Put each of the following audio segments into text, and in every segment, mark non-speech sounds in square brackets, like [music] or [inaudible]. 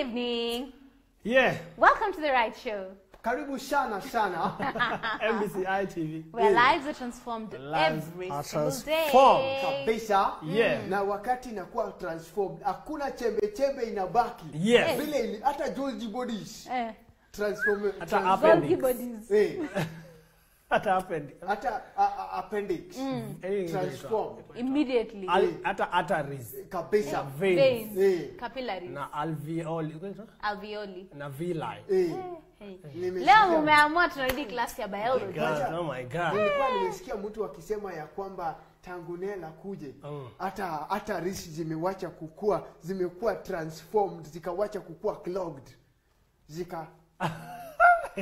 evening. Yeah, Welcome to the Right Show, karibu shana shana. MBCI [laughs] TV. where Yeah. lives are transformed Lives every are single transformed. day. kabisa Yeah. na wakati inakuwa transformed hakuna chembe chembe inabaki Yes. vile ili- hata Georgie bodies Eh, transform Hata Georgie bodies. eh, [laughs] Hata happened. hata appendix Anything transform Immediately. Hata arteries. kabisa Veins. Veins, Eh. capillaries, Na alveoli. alveoli. Na villi. eh, Hey. Leo umeamua tunarudi class ya biology. God, oh my God. nilikuwa nimesikia mtu akisema ya kwamba tangu nela kuje Mm. hata hata risi zimewacha kukua zimekuwa transformed zikawacha kukua clogged zika [laughs]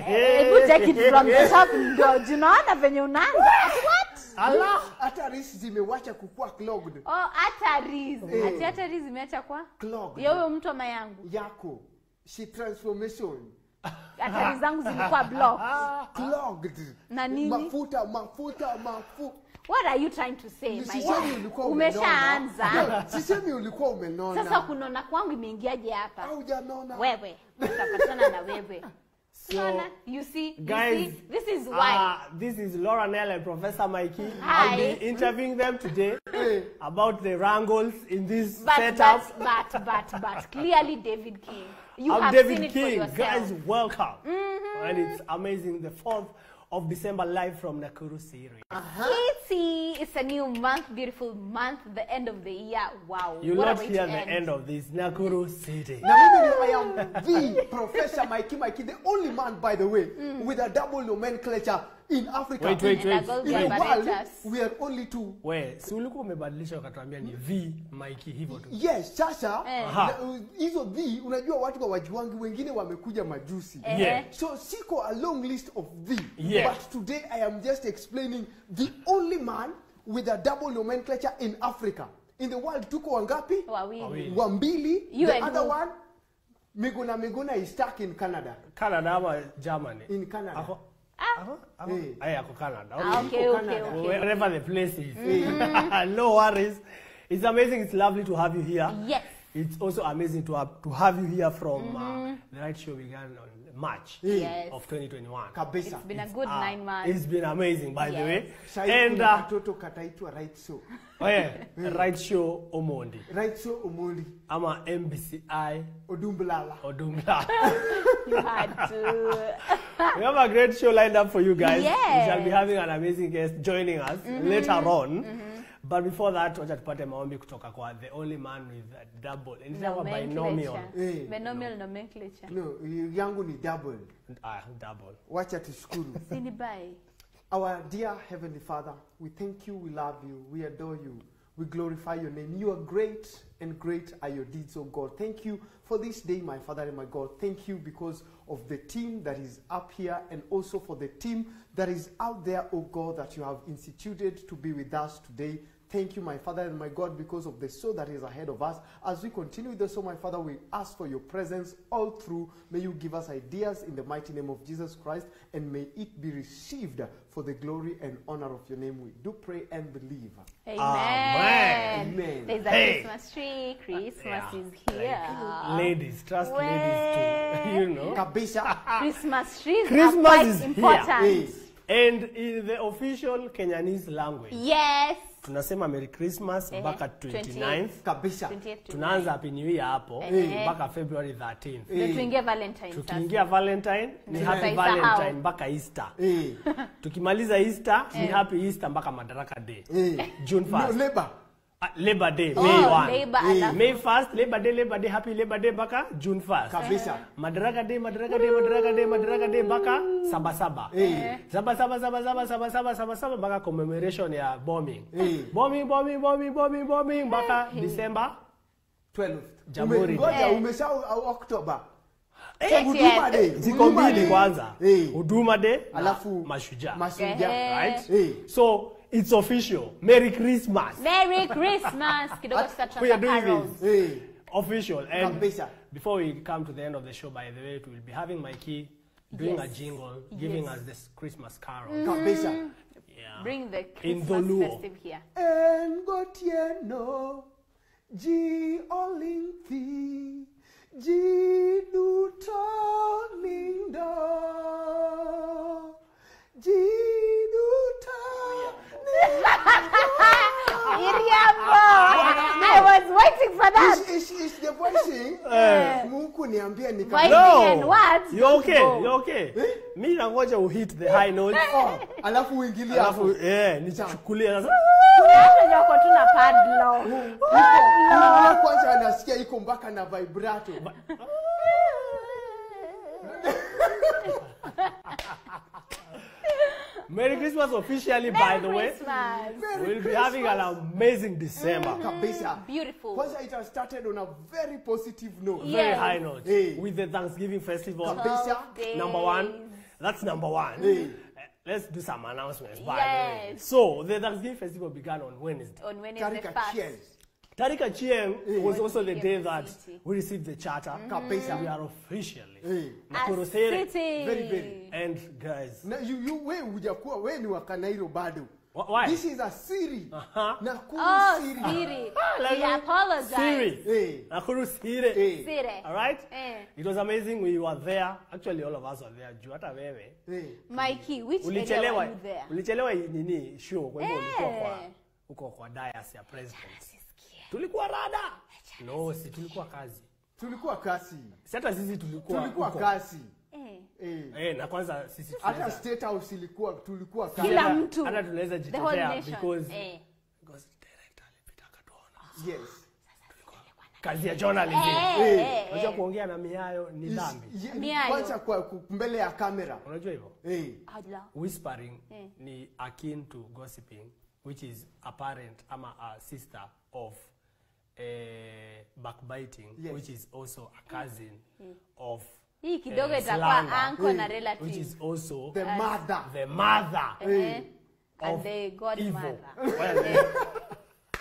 Hebu take it from the top ndio unaona venye unaanza. What? Allah. hataris zimewacha kukua clogged Oh, arteries. Eh. Ati arteries zimeacha kwa? clogged Ya huyo mtu ama yangu. yako she transformation Hatari zangu zilikuwa blocked. [laughs] clogged Na nini? mafuta mafuta mafuta What are you trying to say? sisemi ulikuwa Umeshaanza. [laughs] sisemi ulikuwa umenona Sasa kunona kwangu imeingiaje hapa? haujanona Wewe. Tutapatana na wewe. [laughs] So, You see? You guys, see? This is why. Uh, this is Laura Nell and Professor Mikey. Hi. I'll be interviewing them today about the wrangles in this But, setup. but, but, but, but, clearly David King. You I'm have David seen it King. for yourself. Guys, welcome. And it's amazing. The 4th of December live from Nakuru City. Uh-huh. Kitty, it's a new month, beautiful month, the end of the year. Wow. You'll what a not way hear the end. end of this. Nakuru City. na mimi ndio I am the [laughs] professor Mikey Mikey the only man by the way mm. with a double nomenclature in Africa Wait, wait, wait. in the world we are only two We, si ulikuwa umebadilisha ukatuambia ni V Mike hivyo tu. yes sasa Eh. Uh, hizo v unajua watu wa wajuangi wengine wamekuja majusi Eh. Yeah. so siko a long list of v Yeah. but today i am just explaining the only man with a double nomenclature in africa in the world tuko wangapi Wawili. Wawili. wambili You the other who? one miguna miguna is stuck in canada Canada ama Germany? in canada Ako, Ah. ako, ako, Eh. Ay, ako Canada. Ah, Okay. okay, okay, Canada. okay. Wherever the place is. [laughs] no worries. It's amazing. It's lovely to have you here. Yes. It's also amazing to have, to have you here from uh, the right show began on March Yes. of 2021. kabisa It's been a good Ah, nine months. It's been amazing, by yes. the way. Sahi And uh, katoto kataitwa right Show. oh yeah, [laughs] right show Omondi right show Omondi. I'm ama MBCI odumblala Odumblala. [laughs] [laughs] You had to. we have a great show lined up for you guys. Yes. We shall be having an amazing guest joining us mm -hmm. later on. But before that, wacha tupate maombi kutoka kwa the only man with a double. Inaitwa binomial. Eh. Binomial nomenclature. no yangu ni double Ah, double. wacha tushukuru [laughs] Sinibai. Our dear Heavenly Father, we thank you, we love you, we adore you, we glorify your name. You are great, and great are your deeds, O God. Thank you for this day, my Father and my God. Thank you because of the team that is up here, and also for the team that is out there, O God, that you have instituted to be with us today. Thank you, my Father and my God, because of the soul that is ahead of us. As we continue with the soul, my Father, we ask for your presence all through. May you give us ideas in the mighty name of Jesus Christ, and may it be received for the glory and honor of your name. We do pray and believe. Amen. Amen. Amen. There's a Hey. Christmas tree. Christmas Yeah. is here. Like, ladies, trust Well. ladies too. [laughs] you know. Kabisa. [laughs] Christmas trees Christmas are quite is here. important. Yes. And in the official Kenyanese language, Yes. Tunasema Merry Christmas mpaka 29th. Kabisa. Tunaanza Happy New Year hapo mpaka February 13th. Ndio tuingie Valentine. Tukiingia Valentine ni Happy Valentine mpaka Easter. Eh. Tukimaliza Easter ni Happy Easter mpaka Madaraka Day. June 1st. labor. Ah, Labor Day, Oh, May 1. labor Eh. May 1st, Labor Day, Labor Day, Happy Labor Day mpaka June 1st. Kabisa. Madaraka Day, Madaraka Day, Madaraka Day, Madaraka Day mpaka saba saba. Eh. Saba saba saba saba saba saba saba saba mpaka commemoration ya bombing. Eh. Bombing, bombing, bombing, bombing, bombing mpaka December. 12. Jamhuri Ume- Ngoja umesha umesahau au October. Eh, Huduma. Day. Ziko mbili kwanza. Eh. Huduma Day Alafu mashujaa. Mashujaa. Eh. Right? Eh. So it's official. Merry Christmas. Merry Christmas. [laughs] Kidogo we are doing this. Eh. Official. And Kabisa. before we come to the end of the show, by the way, we will be having Mikey doing a jingle, giving Yes. us this Christmas carol. Kabisa. Yeah. Bring the In Christmas Dholuo. festive here. En gotieno ji oling thi Jiduto lindo. Jiduto Iriambo! I was waiting for that. Is, is, is the voicing? Mungu niambia nika Voice- No, and what? You okay, Go. you're okay. Mi nangoja u hit the high note. Oh, alafu uingilie hapo. Alafu eh, nichukulie sasa. Kuna watu wenye wako tu na padlock. Iko- kwanza anasikia iko mpaka na vibrato. [laughs] [laughs] Merry Christmas officially, by the way. Christmas. We'll be having an amazing December. Kabisa. Beautiful. Kwanza it has started on a very positive note. Yeah. Very high note. Hey. With the Thanksgiving festival. Kabisa. Number one. That's number one. Hey. Uh, Let's do some announcements. By the way. So, the Thanksgiving festival began on Wednesday. On Wednesday Tarika first. Tarika Chieng was also the day that we received the charter. Kabisa. We are officially Hey. Nakuru A City. Very, very. And guys, Na you, you, we hujakuwa we ni wakanairo bado. wh- why? This is a Siri. Uh-huh. Nakuru Oh, Siri. Siri. like We apologize. Siri. Hey. Nakuru Siri. Hey. Siri. All right? Hey. It was amazing. We were there. Actually, all of us were there. Juu hata wewe. Hey. Mikey, which area were you there? Ulichelewa nini show kwa hivyo ulikuwa Eh. kwa uko kwa dias ya president. Tulikuwa rada. No, si tulikuwa kazi. Tulikuwa kasi. Si hata sisi tulikuwa Tulikuwa uko. kasi. Eh. Eh. Eh, na kwanza sisi Hata State House ilikuwa tulikuwa kasi. Kila mtu. hata tunaweza jitetea because Eh. because director alipita akatuona. Yes. Kazi ya journalism. Eh, Eh. eh, Unajua eh. kuongea na miayo ni dhambi. Miayo. Kwanza kwa mbele ya kamera. Unajua hivyo? Eh. Adla. Whispering Eh. ni akin to gossiping which is a parent ama a sister of eh, backbiting Yes. which is also a cousin of Hii kidogo eh, itakuwa slander, uncle na Eh. relative. which is also The mother. the mother Eh. And of the godmother. [laughs] Well,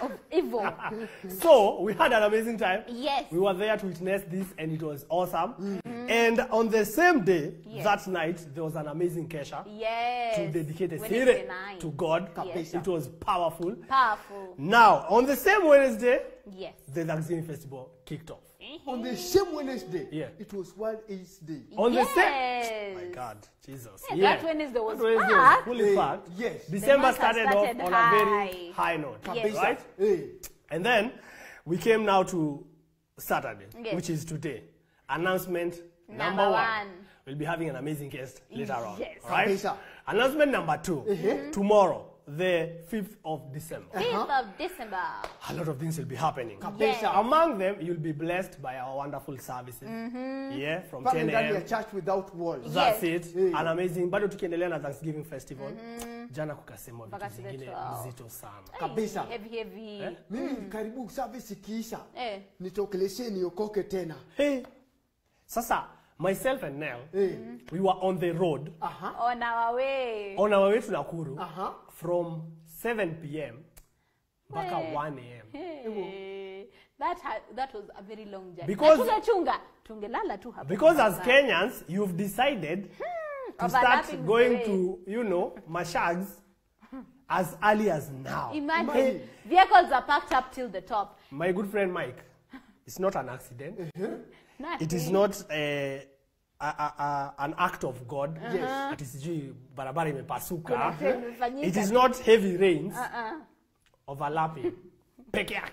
Of evil. [laughs] so we had an amazing time. Yes. We were there to witness this and it was awesome. Mm-hmm. And on the same day, Yes. that night, there was an amazing kesha Yes. to dedicate a city to God. Yes. It was powerful. Powerful. Now, on the same Wednesday, Yes. the Thanksgiving Festival kicked off. On the same Wednesday, Yeah. it was World AIDS Day. On the same. yes. My God, Jesus. Yeah, that Wednesday was That Wednesday packed. fully Eh, packed. yes. December started, started off on a very high. high note. Yes. Right? Eh. And then we came now to Saturday, Yes. which is today. Announcement number, Number one. one. We'll be having an amazing guest later on. Yes. all Right? Announcement number 2 Tomorrow, the 5th of December. 5th of December. A lot of things will be happening. Kabisa. Among them, you'll be blessed by our wonderful services. Mm -hmm. Yeah, from Pale 10 ndani ya a.m. church without walls. That's Yes. it. Yeah. An amazing. Bado tukiendelea na Thanksgiving Festival. Mm -hmm. Jana kukasemwa vitu zingine mzito nzito sana. Kabisa. Heavy, heavy. Eh? Mimi karibu service ikiisha. Eh. Nitokeleshe niokoke tena. Hey, sasa myself and Nell, hey. we were on the road Aha. On our way. on our way to Nakuru Aha. From 7 p.m. mpaka Hey. 1 a.m. Hey. That, ha- that was a very long journey. Because- chunga chunga. tungelala tu hapo. Because as Kenyans, you've decided hmm, to start going to, you know, Mashags as early as now. Imagine. Imagine. Vehicles are packed up till the top. My good friend Mike, it's not an accident. not It me. is not a, a, a, a, an act of God. Yes. Ati sijui barabara imepasuka. It is not heavy rains Uh-uh. overlapping. [laughs] Peke yake.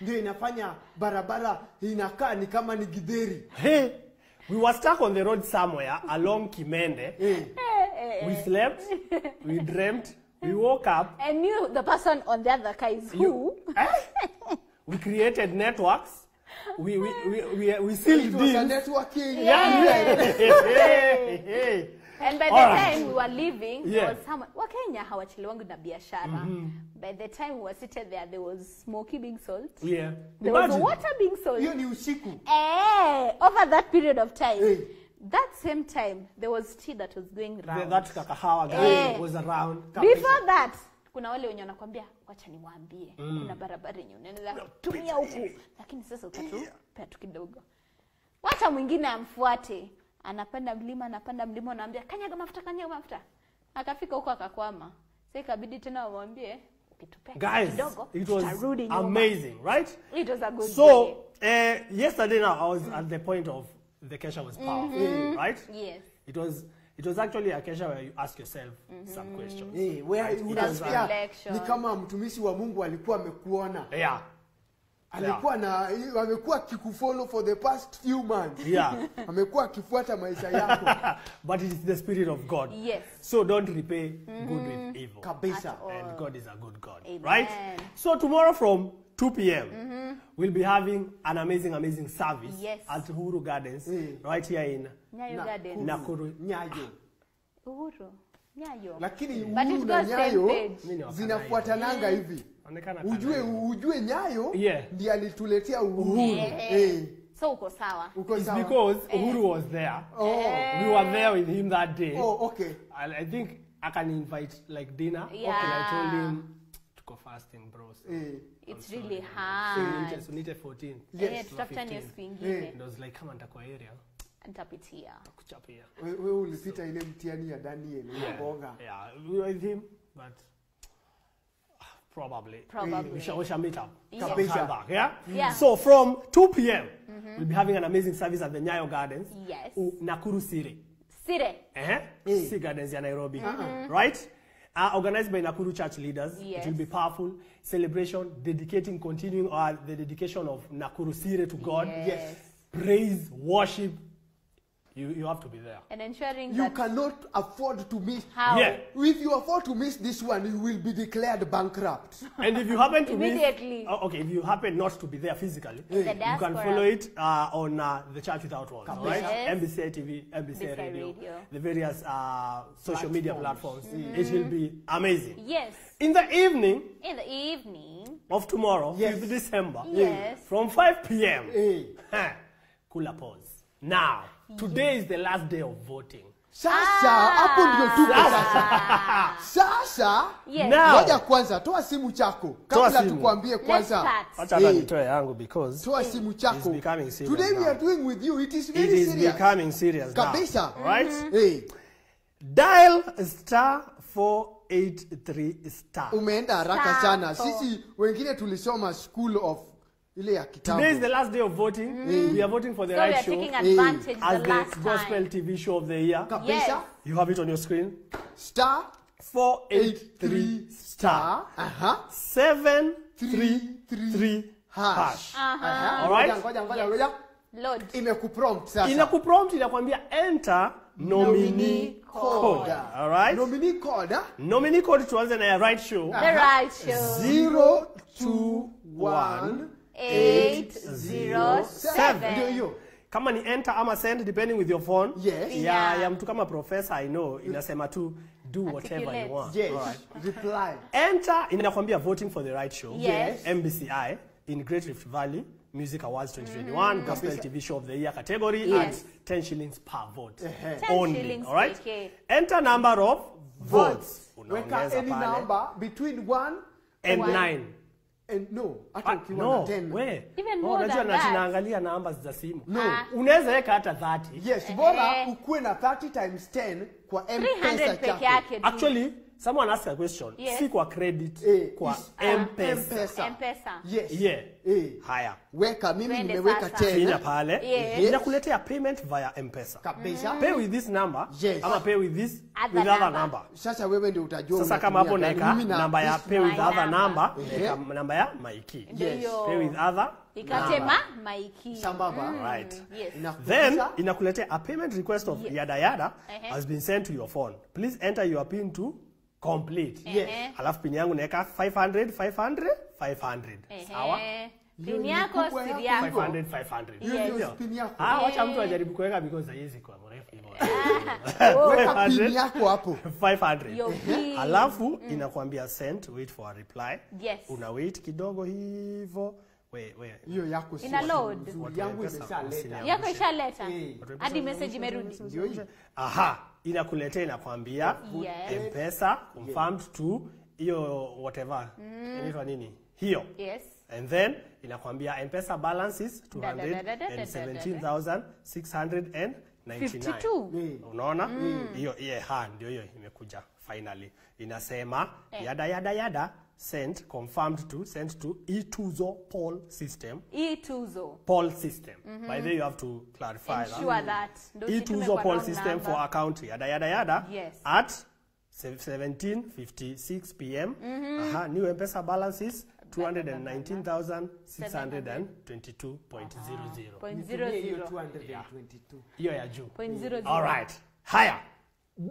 Ndio inafanya barabara inakaa ni kama ni gidheri. Hey, we were stuck on the road somewhere along Kimende. hey. We slept, we [laughs] dreamt, we woke up, And knew the person on the other car is who? Eh? we created networks, [laughs] we, we, we, we, we sealed It was a networking. Yeah. Hey, hey. And by the All right. time we were leaving, Yeah. there was someone. Wakenya hawachelewangi na biashara. By the time we were seated there, there was smoky being sold. Yeah. There was water being sold. Hiyo ni usiku. Eh, over that period of time. Hey. That same time, there was tea that was going The- that kakahawa guy Eh. was around. Before that, kuna wale wenye wanakwambia wacha niwaambie kuna barabara yenye unaweza tumia huku, lakini sasa utatupea tu kidogo. Wacha mwingine amfuate, anapanda mlima, anapanda mlima, unaambia kanyaga mafuta, kanyaga mafuta, akafika huko akakwama. Sasa ikabidi tena wamwambie Guys, kidogo it was amazing, right? It was a good So, day. uh, yesterday now I was at the point of the kesha was powerful, right? Yes. It was it was actually a kesha where you ask yourself mm -hmm. some questions. Hey, where Right, it was, reflection. ni kama mtumishi wa Mungu alikuwa amekuona Yeah, alikuwa na amekuwa akikufollow for the past few months yeah. [laughs] amekuwa akifuata maisha yako [laughs] but it is the spirit of God. Yes. So don't repay mm -hmm. good with evil. kabisa And God is a good God, Amen. right? So tomorrow from 2 p.m. Mm-hmm. we'll be having an amazing, amazing service Yes. at Uhuru Gardens, Mm. right here in Nyayo Na- Gardens. Nakuru. nyayo Uhuru. Nyayo. lakini uhuru na nyayo zinafuatananga hivi ujue ujue nyayo Yeah. ndiye alituletea uhuru Yeah. Hey. So uko sawa. uko It's sawa because Uhuru was there. oh. We were there with him that day. oh okay And I think I can invite like dinner. Yeah. Okay. I told him to go fasting, bro. So eh. It's I'm really so hard. unite- unite 14. Yes. Yeah, tutafutani hiyo 15. siku ingine. And I was like, kama nitakuwa area, Nitapitia. kuchapia. We- wewe ulipita ile mtihani ya Daniel unagonga Yeah, we were with him, but probably. probably. Probably. We shall, we shall meet up. Yeah. yeah? back, yeah? Yeah. So from 2 p.m., Mm -hmm. we'll be having an amazing service at the Nyayo Gardens, Yes. U- Nakuru City. Sire. Eh? Sea Gardens ya Nairobi. Right? Uh, organized by Nakuru church leaders. Yes. It will be powerful. Celebration, dedicating, continuing uh, the dedication of Nakuru Sire to God. Yes. Praise, worship. You, you have to be there. And ensuring you that cannot afford to miss how Yeah. if you afford to miss this one you will be declared bankrupt [laughs] And if you happen to miss- Immediately. oh, okay, if you happen not to be there physically, In the you can follow it uh, on uh, the Church Without Walls, all right? Yes. MBCI TV, MBCI MBCI Radio, Radio. the various uh, social media Platforms. platforms. It will be amazing. Yes. In the evening In the evening. of tomorrow, Yes. 5th December, Yes. from 5 p.m., huh, [laughs] cooler pause. Now, today is the last day of voting. sasa hapo ndio tuko sasa sasa Yes. Ngoja kwanza toa simu chako kabla tukwambie Let's kwanza. Acha hata Eh. nitoe yangu because toa simu chako today we are doing with you it is very it is serious becoming serious Kabisa. now. Right? Mm -hmm. Hey. Dial star 483 star. umeenda haraka sana sisi wengine tulisoma school of ile ya kitambo Today is the last day of voting. Mm. We are voting for the So we right are show taking advantage as the the last gospel time. TV show of the year. kabisa Yes. You have it on your screen. star 483 star aha 733 hash. Aha. All right. Ngoja, ngoja, ngoja, Lord. Imekuprompt sasa Inakuprompt inakwambia enter nominee Nominee code. code. All right? nominee code? Nominee code tuanze na ya right show. The right show. 021 Eight zero seven. ndio hiyo kama ni enter ama send depending with your phone Yes. ya, Yeah. ya mtu kama professor i know inasema tu do whatever you want yes right. reply enter inakwambia voting for the right show Yes. mbci in great rift valley music awards 2021 gospel tv show of the year category Yes. at 10 shillings per vote Ehe. 10 only shillings all right pekee. enter number of votes votes weka any pale number between 1 and 9 and no hata ukiwa no, na 10 we. Even Oh, more unajua than na that. tunaangalia numbers za simu No. Ah. unaweza weka hata 30 yes bora Ehe. ukuwe na 30 times 10 kwa 300 mpesa chako actually someone asked a question Yes. si kwa credit Eh, kwa ah, mpesa M-Pesa. M-Pesa. yes yeah eh haya weka mimi nimeweka tena 10 finya pale Yes. inakuletea payment via mpesa kabisa pay with this number Yes. ama pay with this Other with other number. number sasa wewe ndio utajua sasa kama hapo unatumia naeka na namba ya pay with other number. number Ehe. naeka namba ya maiki Yes. pay with other Ikate number. ma maiki. sambamba right Yes. Then inakuletea a payment request of Yes. yada yada Ehe. has been sent to your phone please enter your pin to complete Yes. Alafu pini yangu naeka 500 500 500 sawa pini yako siri yako. yako. 500 500 hiyo Yes. Pini yako Ah, wacha mtu ajaribu kuweka because haiwezi kwa mrefu hivyo. [laughs] weka 500. pin yako hapo 500. Your pin. Alafu inakwambia send wait for a reply. Yes. Una wait kidogo hivyo. Hiyo yako si Ina load. Watu yangu imeshaleta. Yako ishaleta. Eh. Hadi message imerudi. ndio hiyo Aha, inakuletea inakwambia Yes. Mpesa confirmed yes. to hiyo whatever. mm. Inaitwa nini? Hiyo. Yes. And then inakwambia M-Pesa balance is Da, da, da, da, da, da, da, da. 217,690. 99 52. unaona hiyo yeah ha ndio hiyo imekuja finally inasema yada yada yada sent confirmed to sent to ituzo poll system E2ZO poll system mm -hmm. by the way you have to clarify ensure that that. usitume ituzo kwa poll system number. for country yada yada yada Yes. at 17:56 p.m. mm -hmm. Aha, new M-Pesa balance is 219,622.00. Point zero Nitumie hiyo zero. 222. Hiyo ya juu. Point zero zero. All right. Haya.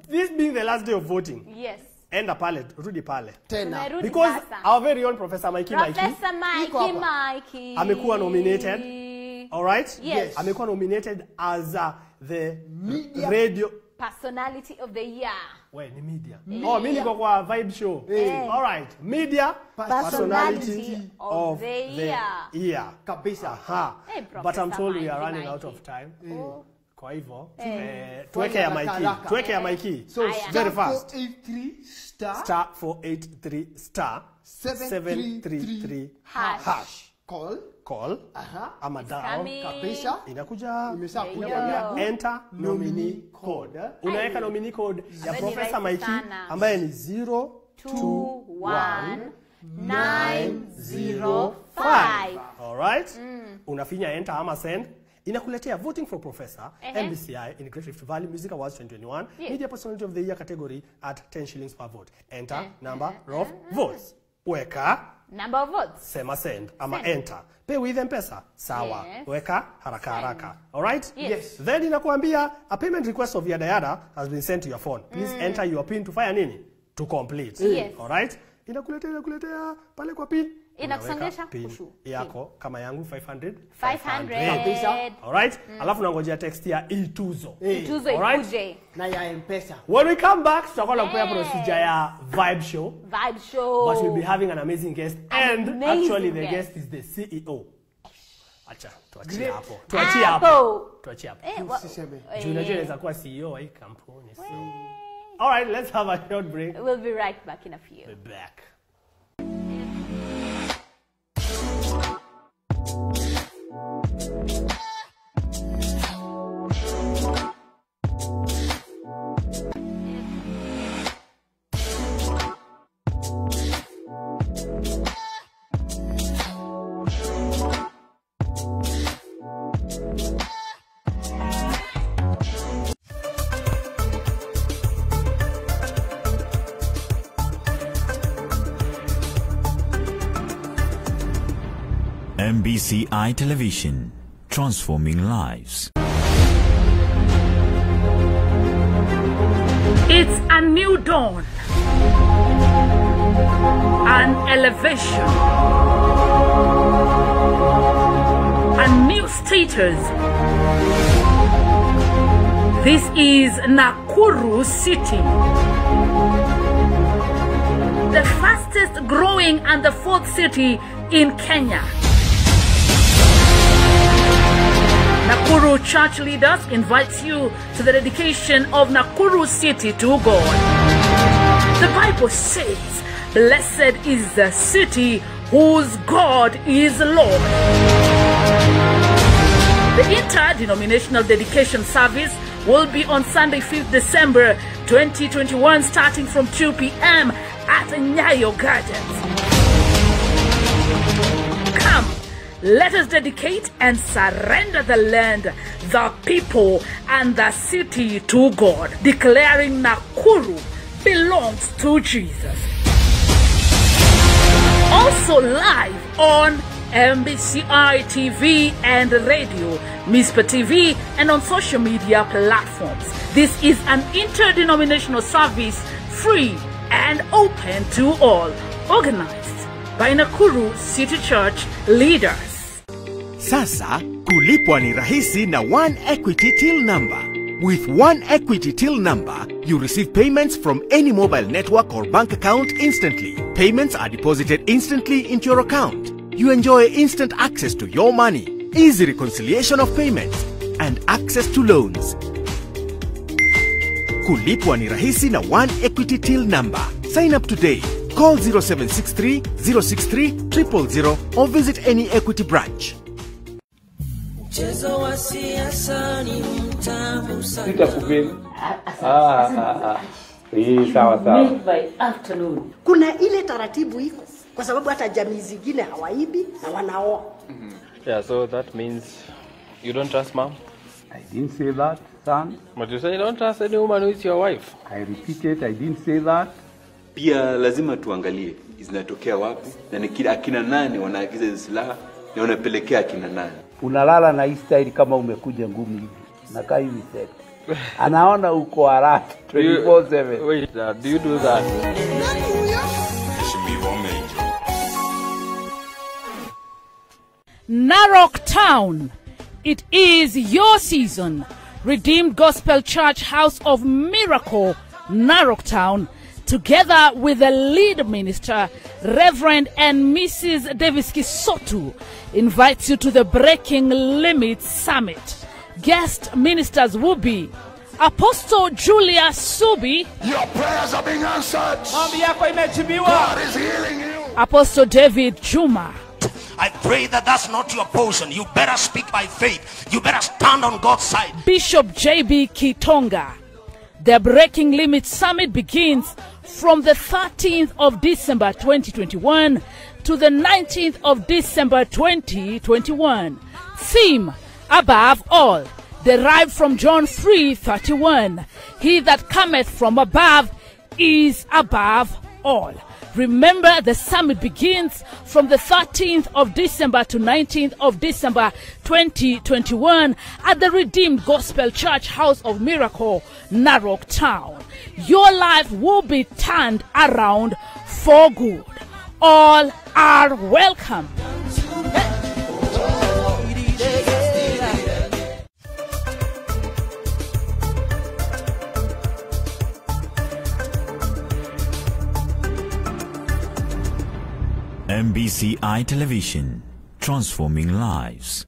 This being the last day of voting. Yes. Enda pale, rudi pale. Tena. Because sasa. our very own Professor Mikey Mikey Professor Mikey. Mikey. amekuwa nominated. All right? Yes. Amekuwa nominated as uh, the Media- radio Personality of the year. We, ni media. Oh, mimi niko kwa vibe show. All right. Media Personality of the year. year. Kabisa. Aha. Hey, But I'm told told we are running Mikey. out of time. Oh. Kwa hivyo, Eh. eh, tuweke ya Maiki, Tuweke ya Maiki. So Very fast. 483 star, Star 483 star 733 733 Hash. hash. call. Call Aha. ama dial. Coming. Kabisa. Inakuja Imeshakuja enter nominee code. Unaweka nominee code ya Professor maiki ambaye ni Two, 021 one, nine, zero, five. Alright? Unafinya enter ama send. Inakuletea voting for professor uh -huh. MBCI in Great Rift Valley Music Awards 2021 Yes. Media Personality of the Year category at 10 shillings per vote. Enter uh -huh. number of votes. Weka Number of votes. sema send ama Send. enter. Pay with M-Pesa. Sawa. Yes. Weka haraka Send. haraka. Alright? Yes. yes. Then inakuambia a payment request of yada yada has been sent to your phone. Please mm. enter your pin to fire nini? To complete. Yes. All right? Inakuletea inakuletea pale kwa pin. Inakusongesha yako kama yangu 500 500. Alright? Alafu nangojea text ya ituzo. Tuzo Alright. ikuje. Na ya M-Pesa. When we come back tutakuwa na kupea procedure ya vibe show. Vibe show. But we'll be having an amazing guest and Amazing actually the guest. guest is the CEO. Acha tuachie hapo. Tuachie Hapo. hapo. Tuachie hapo. Eh, Usiseme. eh, Juu unajua inaweza kuwa CEO wa hii kampuni. So. All right, let's have a short break. We'll be right back in a few. Be back. MBCI Television, transforming lives. It's a new dawn, an elevation, a new status. This is Nakuru City, the fastest growing and the fourth city in Kenya. Nakuru church leaders invites you to the dedication of Nakuru city to God. The Bible says, Blessed is the city whose God is Lord. The interdenominational dedication service will be on Sunday, 5th December 2021, starting from 2 p.m. at Nyayo Gardens. Let us dedicate and surrender the land, the people, and the city to God, declaring Nakuru belongs to Jesus. Also live on MBCI TV and radio, MISPA TV, and on social media platforms. This is an interdenominational service, free and open to all, organized by Nakuru City Church leaders. Sasa kulipwa ni rahisi na One Equity Till Number. With One Equity Till Number, you receive payments from any mobile network or bank account instantly. Payments are deposited instantly into your account. You enjoy instant access to your money, easy reconciliation of payments, and access to loans. Kulipwa ni rahisi na One Equity Till Number. Sign up today. Call 0763 063 000 or visit any Equity branch. Mchezo wa siasa ni mtamu sana. Sitakupeni. Ah, ah, ah. Hii sawa sawa. Kuna ile taratibu iko kwa sababu hata jamii zingine hawaibi na wanaoa Yeah, so that means you don't trust mom? I didn't say that, son. But you say you don't trust any woman who is your wife. I repeat it, I didn't say that. Pia lazima tuangalie zinatokea wapi na ni kila akina nani wanaagiza hizi silaha na wanapelekea akina nani. Unalala na hii style kama umekuja ngumi hivi. Nakaa hivi set. Anaona uko haraka Do 24/7. Wait, uh, do you do that? Narok Town. It is your season. Redeemed Gospel Church House of Miracle, Narok Town, together with the lead minister, Reverend and Mrs. Davis Kisotu, invites you to the Breaking Limits Summit. Guest ministers will be Apostle Julia Subi, Your prayers are being answered. maombi yako imejibiwa God is healing you. Apostle David Juma, I pray that that's not your portion. You better speak by faith. You better stand on God's side. Bishop J.B. Kitonga. The Breaking Limits Summit begins from the 13th of December 2021 to the 19th of December 2021. Theme Above All, derived from John 3:31. He that cometh from above is above all. Remember, the summit begins from the 13th of December to 19th of December 2021 at the Redeemed Gospel Church House of Miracle, Narok Town. Your life will be turned around for good. All are welcome. MBCI Television, transforming lives.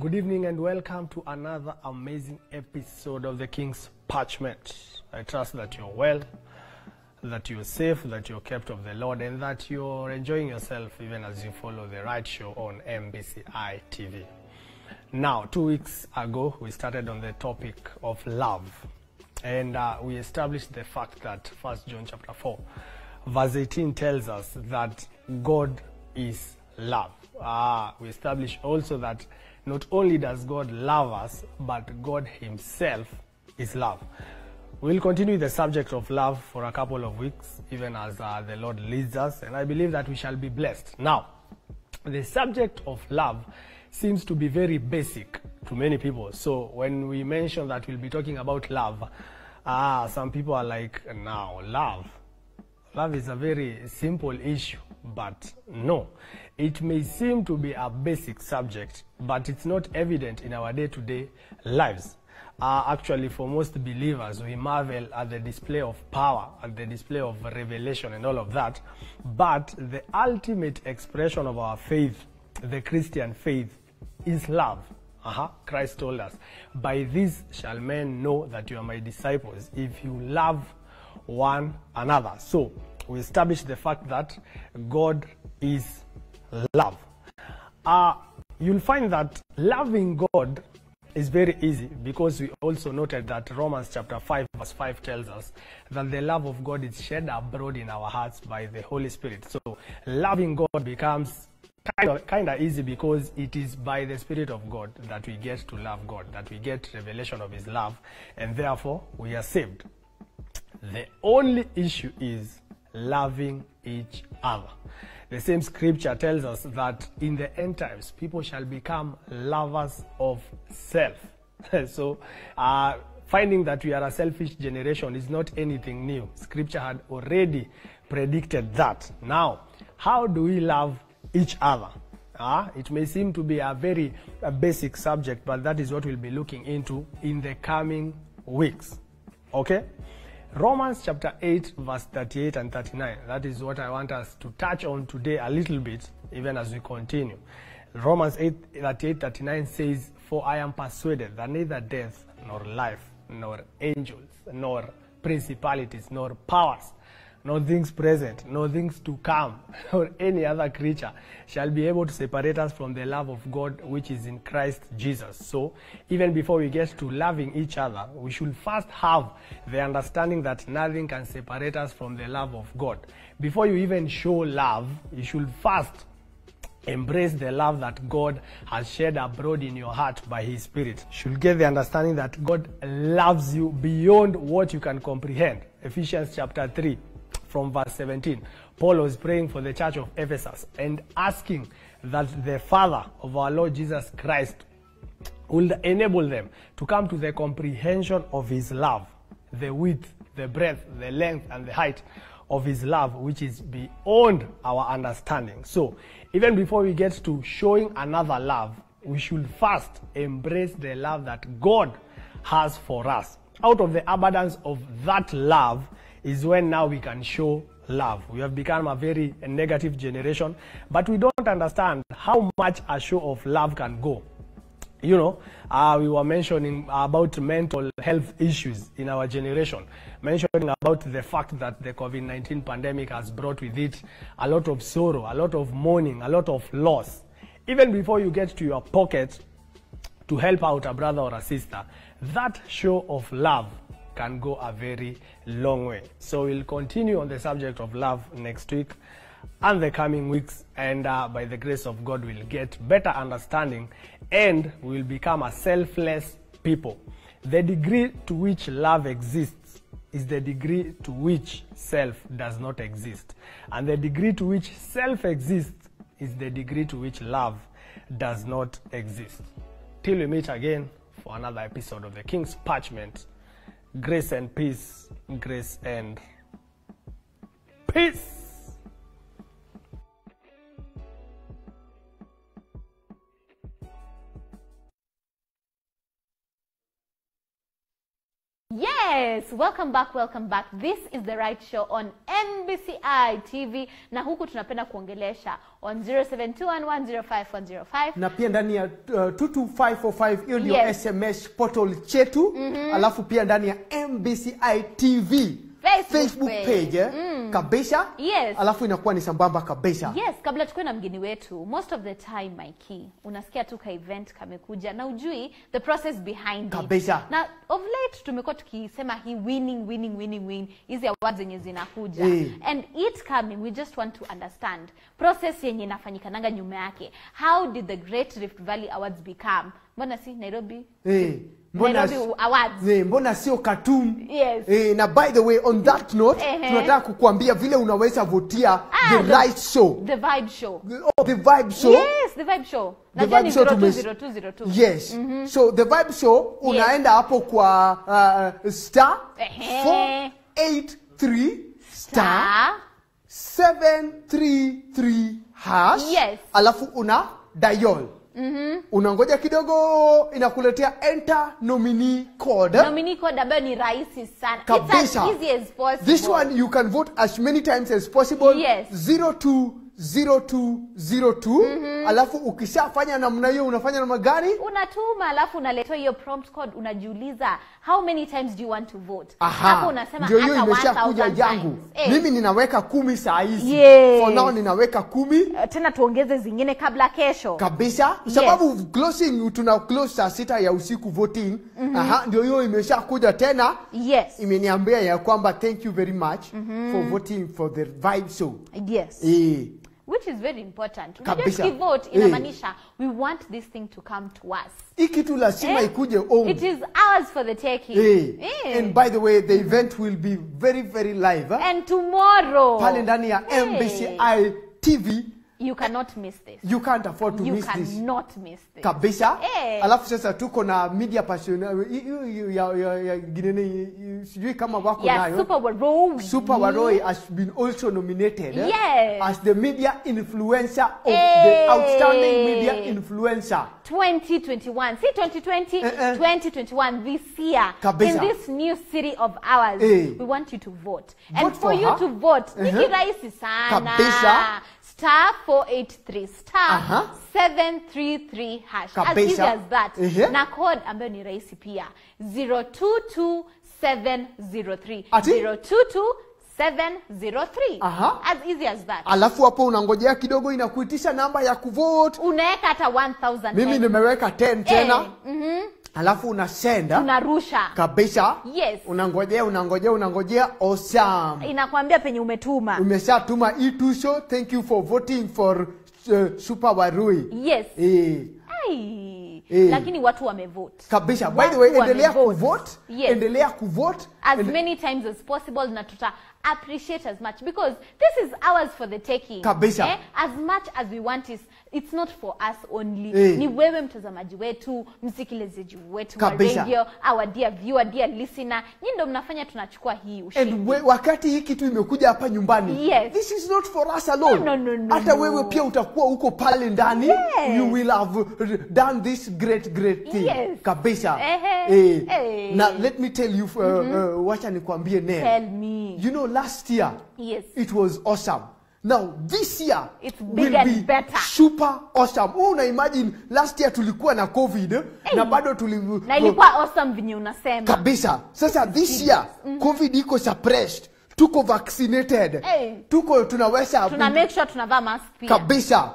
Good evening and welcome to another amazing episode of the King's Parchment. I trust that you're well, that you're safe, that you're kept of the Lord, and that you're enjoying yourself even as you follow the right show on MBCI TV. Now, two weeks ago, we started on the topic of love, and uh, we established the fact that First John chapter 4, verse 18 tells us that God is love. Ah, we established also that not only does God love us, but God Himself is love. We'll continue the subject of love for a couple of weeks, even as uh, the Lord leads us, and I believe that we shall be blessed. Now, the subject of love seems to be very basic to many people. So when we mention that we'll be talking about love, ah, some people are like, now, love. Love is a very simple issue, but no. It may seem to be a basic subject, but it's not evident in our day to day lives. Uh, actually, for most believers, we marvel at the display of power, at the display of revelation, and all of that. But the ultimate expression of our faith, the Christian faith, is love. Uh-huh. Christ told us, By this shall men know that you are my disciples, if you love one another. So, we establish the fact that God is love. Uh, you'll find that loving God is very easy because we also noted that Romans chapter 5 verse 5 tells us that the love of God is shed abroad in our hearts by the Holy Spirit. So loving God becomes kind of, kind of easy because it is by the Spirit of God that we get to love God, that we get revelation of His love, and therefore we are saved. The only issue is loving each other. The same scripture tells us that in the end times, people shall become lovers of self. [laughs] so, uh, finding that we are a selfish generation is not anything new. Scripture had already predicted that. Now, how do we love each other? Uh, it may seem to be a very a basic subject, but that is what we'll be looking into in the coming weeks. Okay? Romans chapter 8, verse 38 and 39. That is what I want us to touch on today a little bit, even as we continue. Romans 8, 38, 39 says, For I am persuaded that neither death, nor life, nor angels, nor principalities, nor powers, nor things present, nor things to come, [laughs] or any other creature shall be able to separate us from the love of God which is in Christ Jesus. So, even before we get to loving each other, we should first have the understanding that nothing can separate us from the love of God. Before you even show love, you should first embrace the love that God has shed abroad in your heart by His Spirit. Should get the understanding that God loves you beyond what you can comprehend. Ephesians chapter 3 from verse 17. Paul was praying for the church of Ephesus and asking that the Father of our Lord Jesus Christ will enable them to come to the comprehension of his love, the width, the breadth, the length, and the height of his love, which is beyond our understanding. So, even before we get to showing another love, we should first embrace the love that God has for us. Out of the abundance of that love is when now we can show love. We have become a very negative generation, but we don't understand how much a show of love can go you know, uh, we were mentioning about mental health issues in our generation, mentioning about the fact that the COVID 19 pandemic has brought with it a lot of sorrow, a lot of mourning, a lot of loss. Even before you get to your pocket to help out a brother or a sister, that show of love can go a very long way. So we'll continue on the subject of love next week and the coming weeks and uh, by the grace of god we'll get better understanding and we'll become a selfless people. The degree to which love exists is the degree to which self does not exist. And the degree to which self exists is the degree to which love does not exist. Till we meet again for another episode of the king's parchment grace and peace. Grace and peace Yes, welcome back, welcome back. This is the right show on NBCI TV na huku tunapenda kuongelesha on 0721105105 na pia ndani ya uh, 22545 hiyo ndio Yes. sms portal chetu Mhm. alafu pia ndani ya NBCI tv Facebook page. page eh, Mm. kabisa Yes. alafu inakuwa ni sambamba kabisa yes kabla tukuwe na mgeni wetu most of the time my key unasikia tu ka event kamekuja na ujui the process behind Kabisa. it na of late tumekuwa tukisema hii winning winning winning win hizi awards zenye zinakuja hey. and it coming we just want to understand process yenye inafanyikananga nyuma yake how did the great rift valley awards become mbona si nairobi Eh, mbona, eh, mbona sio cartoon? Yes. eh, na by the way on that note tunataka kukuambia vile unaweza votia Ah, the the- right show. the vibe show. Oh, the vibe show? Yes the vibe show. The Vibe Show 020202 yes. -hmm. so the vibe show unaenda hapo kwa uh, star. Ehe. 483 star. Star. 733 hash. Yes. alafu una dial Mhm. unangoja kidogo inakuletea enter nominee code. Nominee code ambayo ni rahisi sana. Kabisa it's as easy as possible. This one you can vote as many times as possible. Yes. 020202 alafu ukishafanya namna hiyo unafanya namna gani? Unatuma alafu unaletewa hiyo prompt code unajiuliza how many times do you want to vote? Hapo unasema ndio hiyo imeshakuja 1000 yangu. Eh. mimi ninaweka kumi saa hizi. Yes. for now ninaweka kumi. Eh, tena tuongeze zingine kabla kesho. Kabisa. Yes. sababu closing tuna close saa sita ya usiku voting. Mhm. aha ndio hiyo imeshakuja tena. Yes. Imeniambia ya kwamba thank you very much for voting for the vibe show. Yes. Eh. Which is very important Kabisa. Eh. inamaanisha we want this thing to come to us hii kitu lazima hey. ikuje home it is ours for the taking Hey. Hey. and by the way the event will be very very live eh? and tomorrow pale ndani ya hey. mbci tv you cannot miss this you can't afford to you miss this cannot miss this kabisa hey. alafu sasa tuko na media passion hi- ya, ya, ginene sijui kama wako yeah nayo super waroi Super Waroi has been also nominated eh, Yes. as the media influencer of Hey. the outstanding media influencer 2021 see 2020 2021 this year Kabisa. in this new city of ours hey. we want you to vote vote and for, for you her. to vote Uh-huh. kirahisi sana Kabisa. Star 483 star Aha. 733 hash. As easy as that. Ehe. na code ambayo ni rahisi pia. 022703 Ati? 022703 Aha. as easy as that. Alafu hapo unangojea kidogo inakuitisha namba ya kuvote. Unaweka hata 1000 mimi nimeweka 10 tena. Mhm alafu unasenda unarusha. kabisa. Yes. Unangojea unangojea unangojea. Awesome inakwambia penye umetuma. Umeshatuma hii tusho thank you for voting for uh, super warui. Yes. E. Ai. Eh. lakini watu wamevote. Kabisa. By the way endelea kuvote Yes. endelea kuvote as Ende- many times as possible na tuta appreciate as much because this is ours for the taking. Kabisa. eh? as much as we want is it's not for us only hey. ni wewe mtazamaji wetu msikilizaji wetu wa Kabisa. radio our dear viewer dear listener nyi ndo mnafanya tunachukua hii ushindi and we, wakati hii kitu imekuja hapa nyumbani Yes. this is not for us alone No, no, no, hata no. wewe pia utakuwa uko pale ndani Yes. you will have done this great great thing Yes. kabisa hey. Hey. Hey. na let me tell you uh, mm -hmm. uh, wacha nikwambie name tell me you know last year yes it was awesome now this year It's will big and be better. super awesome. Huu una imagine last year tulikuwa na covid hey, na bado tuli na ilikuwa awesome venye unasema. Kabisa. Sasa this year mm. covid iko suppressed. Tuko vaccinated. Hey. tuko tunaweza tuna make sure tunavaa mask pia. Kabisa.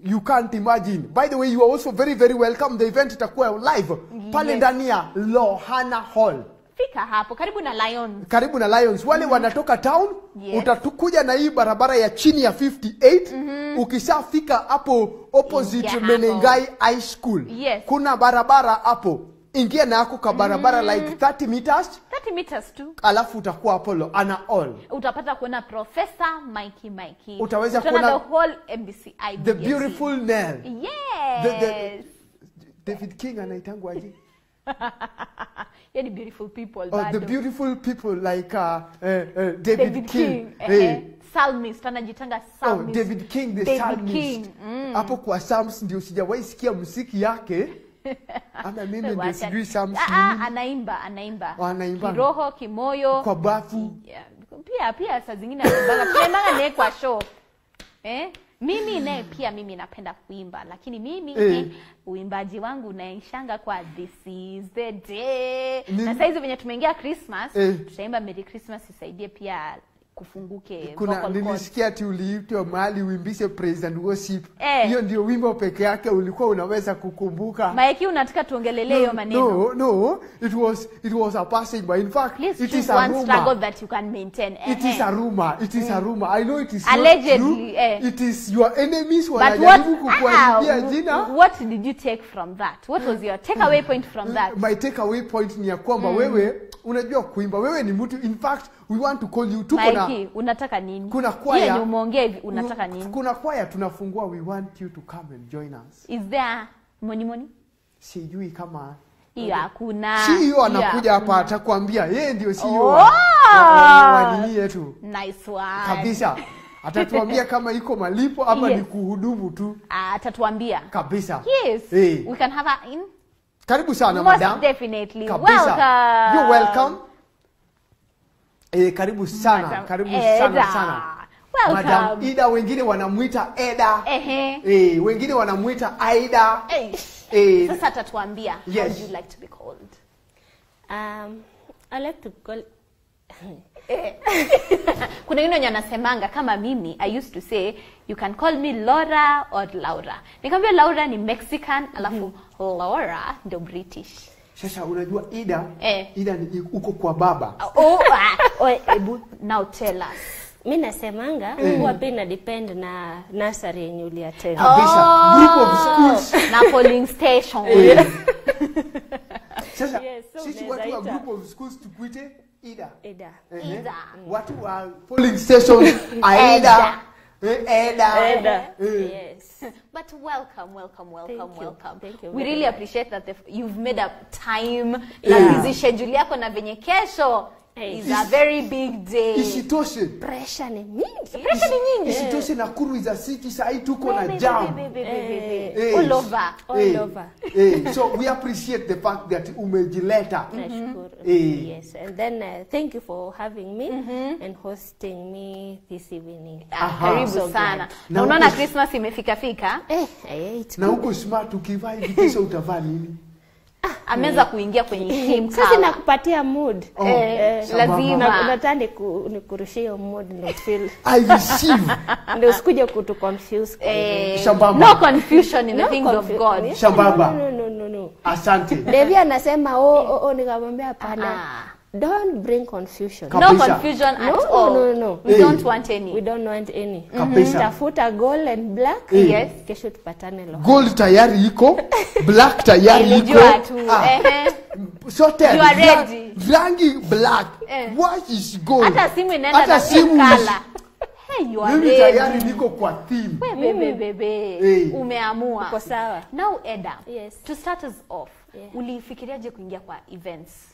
You can't imagine. By the way you are also very very welcome. The event itakuwa live. Yes. pale ndani ya lohana hall fika hapo karibu na lions. Karibu na lions. Wale wanatoka town Yes. utatukuja na hii barabara ya chini ya 58 mm-hmm. ukishafika hapo opposite yeah, menengai high school. Yes. kuna barabara hapo. Ingia na yako ka barabara like 30 meters. 30 meters tu. Alafu utakuwa apollo ana all. Utapata kuona profesa mikey mikey. Utaweza kuona the whole mbci the beautiful nail yes. The- the- david king anaitangwaje [laughs] yani beautiful people oh, the beautiful people like uh, uh, uh, david, david king, king, Hey. eh, psalmist anajitanga Oh, david king the David psalmist King, mm. apo kwa psalms ndio sijawahi sikia muziki yake. [laughs] Ama mimi ndio sijui psalms Ah, ah, anaimba anaimba. Oh, anaimba. kiroho kimoyo. Kwa bafu. Yeah, pia pia saa zingine anaimbaga. Tunaimbaga naye kwa show. Eh? Mimi naye pia mimi napenda kuimba lakini mimi Eh. uimbaji wangu naishanga kwa this is the day na saizi venye tumeingia christmas Eh. tutaimba merry christmas isaidie pia kufunguke kuna nilisikia ati uliitwa mahali uimbishe praise and worship. Eh. ndio wimbo peke yake ulikuwa unaweza kukumbuka. Maeki unataka tuongelelee hiyo no, maneno? no no. It was it was a passing by. In fact Please it is a one struggle that you can maintain. It is a rumor. It is mm. a rumor. I know it is Allegedly, not true. eh. it is your enemies But what, wanajaribu ah, kukuharibia jina. what did you take from that? What was your takeaway point from that? My takeaway point ni ya kwamba Mm. wewe unajua kuimba wewe ni mtu in fact we want to call you. Tuko na Mikey, unataka nini? kuna Hiyo kwaya. yenye umeongea hivi unataka nini? kuna kwaya tunafungua we want you to come and join us. Is there money money? Sijui kama hiyo hakuna. Hiyo anakuja Hiyo hapa atakwambia yeye ndio CEO Oh! wa- nini yetu. Nice one. Kabisa. [laughs] Atatuambia kama iko malipo ama Yes. ni kuhudumu tu. Ah, atatuambia. Kabisa. Yes. Hey. we can have her in? Karibu sana most madam. definitely. Kabisa. Welcome. You welcome eh, karibu sana Madam karibu Eda. sana sana Welcome. madam ida wengine wanamwita eda Ehe. eh, wengine wanamwita aida Eh. eh, sasa atatuambia how Yes. do you like to be called Um, I like to call. [laughs] [laughs] kuna yule wenye anasemanga kama mimi i used to say you can call me laura or laura nikamwambia laura ni mexican alafu laura ndio british sasa unajua ida Eh. ida ni uko kwa baba oh, oh, now tell us Mi nasemanga Eh. huwa pia ina depend na nursery yenye uliatend. oh! Group of schools. na polling station [laughs] yeah. sasa Yes, so sisi watu wa group of schools tukuite ida Ida. Ehe. Ida. watu wa polling station [laughs] aida Eda. Eh, Eda. Eh. Yes. But welcome, welcome, welcome, Thank you. Thank you We really much. appreciate that the, you've made up time Yeah. na busy schedule yako na venye kesho is a very big day. Isitoshe. Pressure ni mingi. Pressure ni nyingi. Isitoshe Nakuru is a city sahi tuko na jam. All over. All over. eh, so we appreciate the fact that umejileta. [laughs] Nashukuru. Eh. Yes, and then uh, thank you for having me and hosting me this evening. Aha. Karibu So sana. glad. Na Na unaona Christmas imefika fika. Eh, eh, Na huko smart ukivaa hivi kisha utavaa nini? [laughs] Ameanza kuingia kwenye [laughs] team sasa nakupatia mood Oh, Eh, sambamba. lazima. unatande nataka niku- nikurushie hiyo mood ndio feel I receive. [laughs] ndio usikuje kutu confuse. Eh, Shambamba. no confusion in the No things of God. shababa Shambamba. No, no, no, no, no. Asante. Devi anasema oh, oh, oh, nikamwambia hapana. Ah. Don't bring confusion. Kapisha. No confusion No, at all. no, no. no. We hey. don't want any. We don't want any. Kabisa. Tafuta gold and black. Hey. Yes. Kesho tupatane lo. Gold tayari iko, black tayari iko. are tu. Ah, Ehe. sote You are ready. rangi black. Eh. What is gold? Hata simu inaenda Hata na simu color. Hey, you are Mimi ready. tayari niko kwa theme. Bebe, bebe. Hey. Umeamua. Uko sawa. Now Eda, Yes. to start us off, Yeah. ulifikiriaje kuingia kwa events?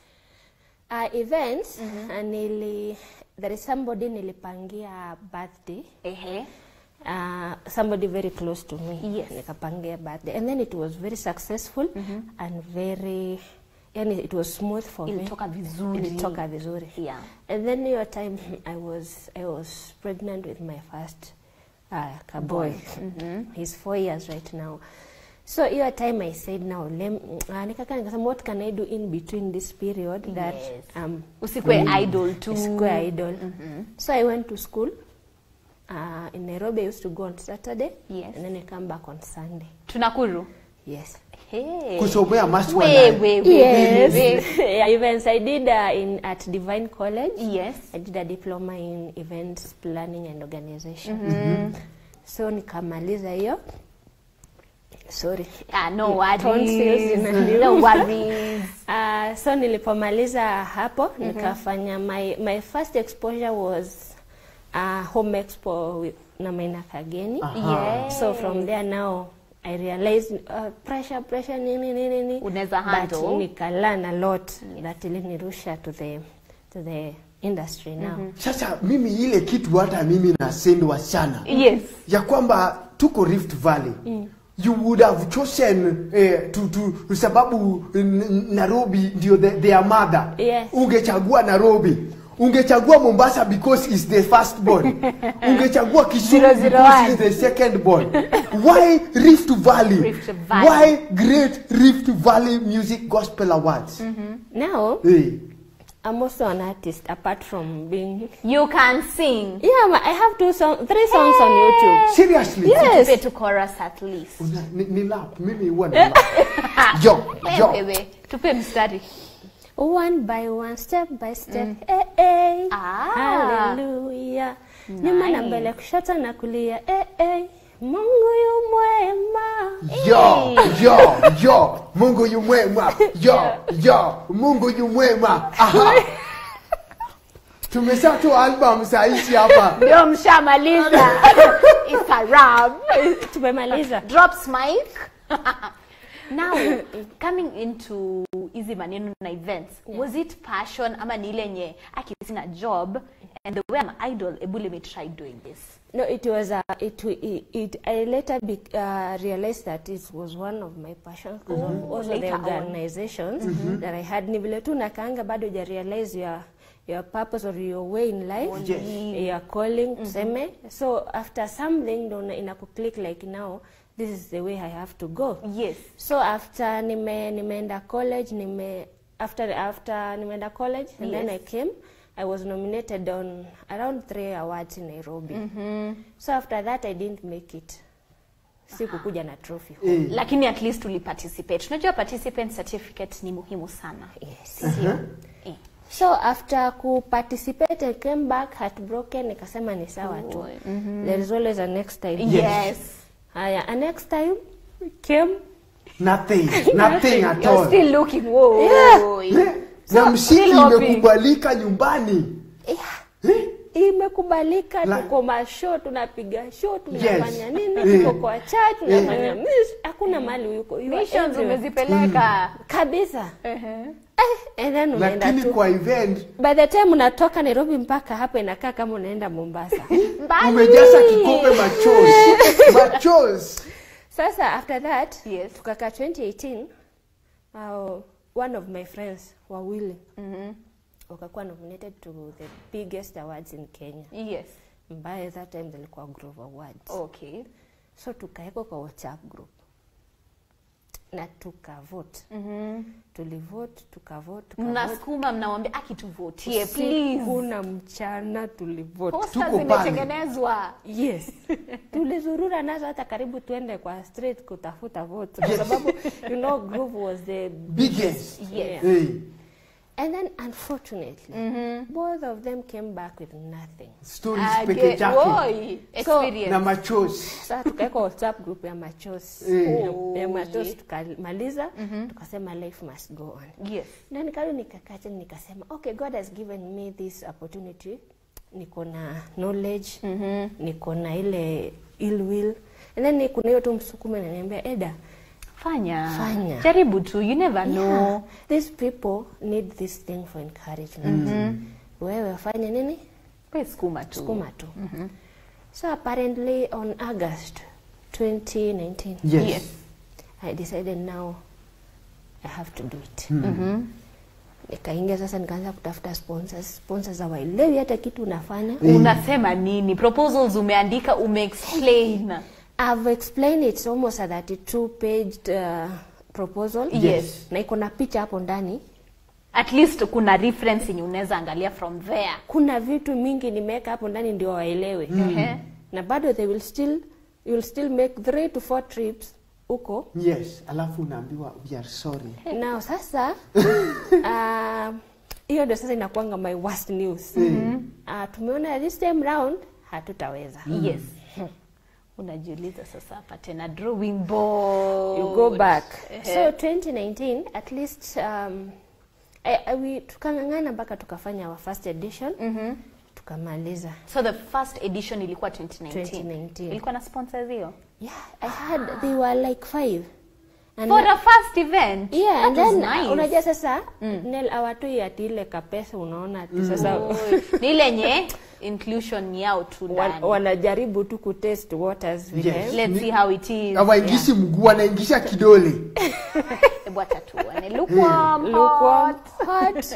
Uh, events mm uh, nili there is somebody nilipangia birthday Ehe. uh, somebody very close to me Yes. nikapangia birthday and then it was very successful mm -hmm. and very yani it was smooth for Ilitoka me vizuri. ilitoka vizuri Yeah. and then your time i was i was pregnant with my first uh, boy. Mm -hmm. he's four years right now so hiyo time i said now lem, uh, nikaka nikasema what can i do in between this period yes. that um, Usikwe mm, idol tu. Usikwe -hmm. So I went to school uh, in Nairobi. I used to go on Saturday. Yes. And then I come back on Sunday. Tunakuru. Yes. Hey. Kusomea maswala. We, we, we, Yes. events. [laughs] I did uh, in at Divine College. Yes. I did a diploma in events planning and organization. mm -hmm. So nikamaliza hiyo. Sorry. Ah, no worries. No worries. Uh, [laughs] so nilipomaliza hapo nikafanya my, my first exposure was uh, home expo with, na Maina Kageni. Yes. so from there now I realized uh, pressure pressure nini nini nini. Unaweza but nika nikalearn a lot that ilinirusha to the to the industry now. Sasa mimi ile kitu hata mimi na sana Yes. ya kwamba tuko Rift Valley you would have chosen eh, to, to, sababu Nairobi ndio the, their mother Yes. ungechagua Nairobi ungechagua Mombasa because is the first born [laughs] ungechagua Kisumu because it's is the second born why Rift Valley Rift Valley. why Great Rift Valley Music Gospel Awards Mm -hmm. now eh. I'm also an artist apart from being You can sing. yeah ma- I have two song three songs hey! on YouTube seriously Yes. Tupe to chorus at least. Una, ni, ni lap mimi huwa na lap [laughs] yo yo pay tupe mstari. One by one, step by step. Mm. Hey, hey. Ah. Hallelujah. Nyuma na mbele, kushoto na kulia. Hey, eh. Mungu yu mwema. yo yo yo Mungu yu mwema yo yo Mungu yu mwema aha [laughs] Tumesha tu album saizi hapa Ndio mshamaliza. [laughs] It's a rap. Tumemaliza. Drops mic. [laughs] Now, coming into hizi maneno na events, was it passion ama ni ile nye aki sina job and the way I'm idol, ebu let me try doing this. No, it was a, it, it, it I later be, uh, realized that it was one of my passions because of also the organizations mm -hmm. that I had. Ni vile tu nakaanga bado ja realize your your purpose or your way in life, Yes. your calling mm tuseme. So after something ndo inakuklik like now this is the way I have to go. Yes. So after nime nimeenda college nime after after nimeenda college and then I Yes. came I was nominated on around three awards in Nairobi. Mm -hmm. So after that I didn't make it. Sikukuja na trophy. home. Mm. Lakini at least uliparticipate. Unajua participant certificate ni muhimu sana. Yes. Uh -huh. Eh. So after ku participate I came back heartbroken nikasema ni sawa tu. Mm -hmm. There is always a next time. Yes. Haya, a next time came nothing [laughs] nothing at all. You're still looking. Whoa. Yeah. Whoa. mshiki still hoping. imekubalika nyumbani yeah. Eh? imekubalika La- tuko masho tunapiga show tunafanya Yes. nini Eh. tuko kwa church tunafanya Eh. miss hakuna mali yuko Missions umezipeleka. kabisa Ehe. and then unaenda lakini tu kwa event by the time unatoka nairobi mpaka hapo inakaa kama unaenda mombasa [laughs] umejaza kikombe machozi [laughs] machozi sasa after that Yes. tukakaa 2018 uh, one of my friends wawili Mhm. wakakuwa nominated to the biggest awards in kenya Yes. Mbaye that time zilikuwa Groove awards Okay. so tukawekwa kwa whatsapp group na tukavote Mhm. tulivote tukavote tukavote. Mnasukuma mnawambia akituvotie please. Usiku na mchana tulivote zimetengenezwa. yes [laughs] tulizurura nazo hata karibu tuende kwa street kutafuta vote kwa sababu you know Groove was the biggest biggest. Yes. hey. And then unfortunately mm -hmm. both of them came back with nothing. Stories peke yake experience. na machozi sasa tukaweka whatsapp group ya machozi Eh. ya, ya machozi tukamaliza tukasema life must go on. Yes. na nikali nikakaa chini nikasema okay god has given me this opportunity. Niko na knowledge. Niko na ile ill will. And then kuna hiyo tu msukume naniambia eda Fanya. Fanya. Jaribu tu, you never know. yeah, these people need this thing for encouragement wewe fanya nini We sukuma tu. sukuma tu so apparently on august 2019 yes, Yes. i decided now i have to do it mm -hmm. Mm -hmm nikaingia sasa nikaanza kutafuta sponsors sponsors hawaelewi hata kitu unafanya Unasema nini? Proposals umeandika, umeexplain. I've explained it almost a 32 page uh, proposal Yes. na iko na picha hapo ndani At least kuna reference yenye unaweza angalia from there. kuna vitu mingi nimeweka hapo ndani ndio waelewe mm -hmm. na bado they will still you will still make three to four trips huko yes alafu unaambiwa we are sorry now sasa [laughs] hiyo uh, ndio sasa inakuanga my worst news Mm. Uh, tumeona this time round hatutaweza mm. Yes. Unajiuliza sasa hapa tena drawing board. you go back so 2019 at least um, I, I, we, tukang'ang'ana mpaka tukafanya our first edition mm -hmm. tukamaliza So the first edition ilikuwa 2019. 2019. Ilikuwa na sponsors hiyo. yeah i had ah. they were like five And For the a first event. yeah That and then nice. unajua sasa mm. nel awatu ya ile kapesa unaona ati sasa mm. ni ile yenye [laughs] inclusion yao tu ndani. wanajaribu tu kutest waters vile Yes. Let's see how it is. awaingishi mguu anaingisha kidole [laughs] Hebu hata tuone. Lukewarm, lukewarm hot. hot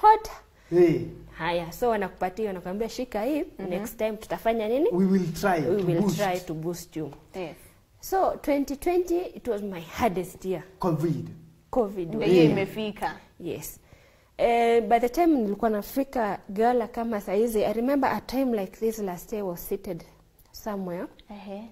hot hey, haya so wanakupatia wanakuambia shika hii mm -hmm. next time tutafanya nini we will try we to will boost try to boost you Yes. so 2020 it was my hardest year covid covid Ndio yeah. imefika. yes Uh, by the time nilikuwa nafika gala kama saizi i remember a time like this last year was seated somewhere Ehe.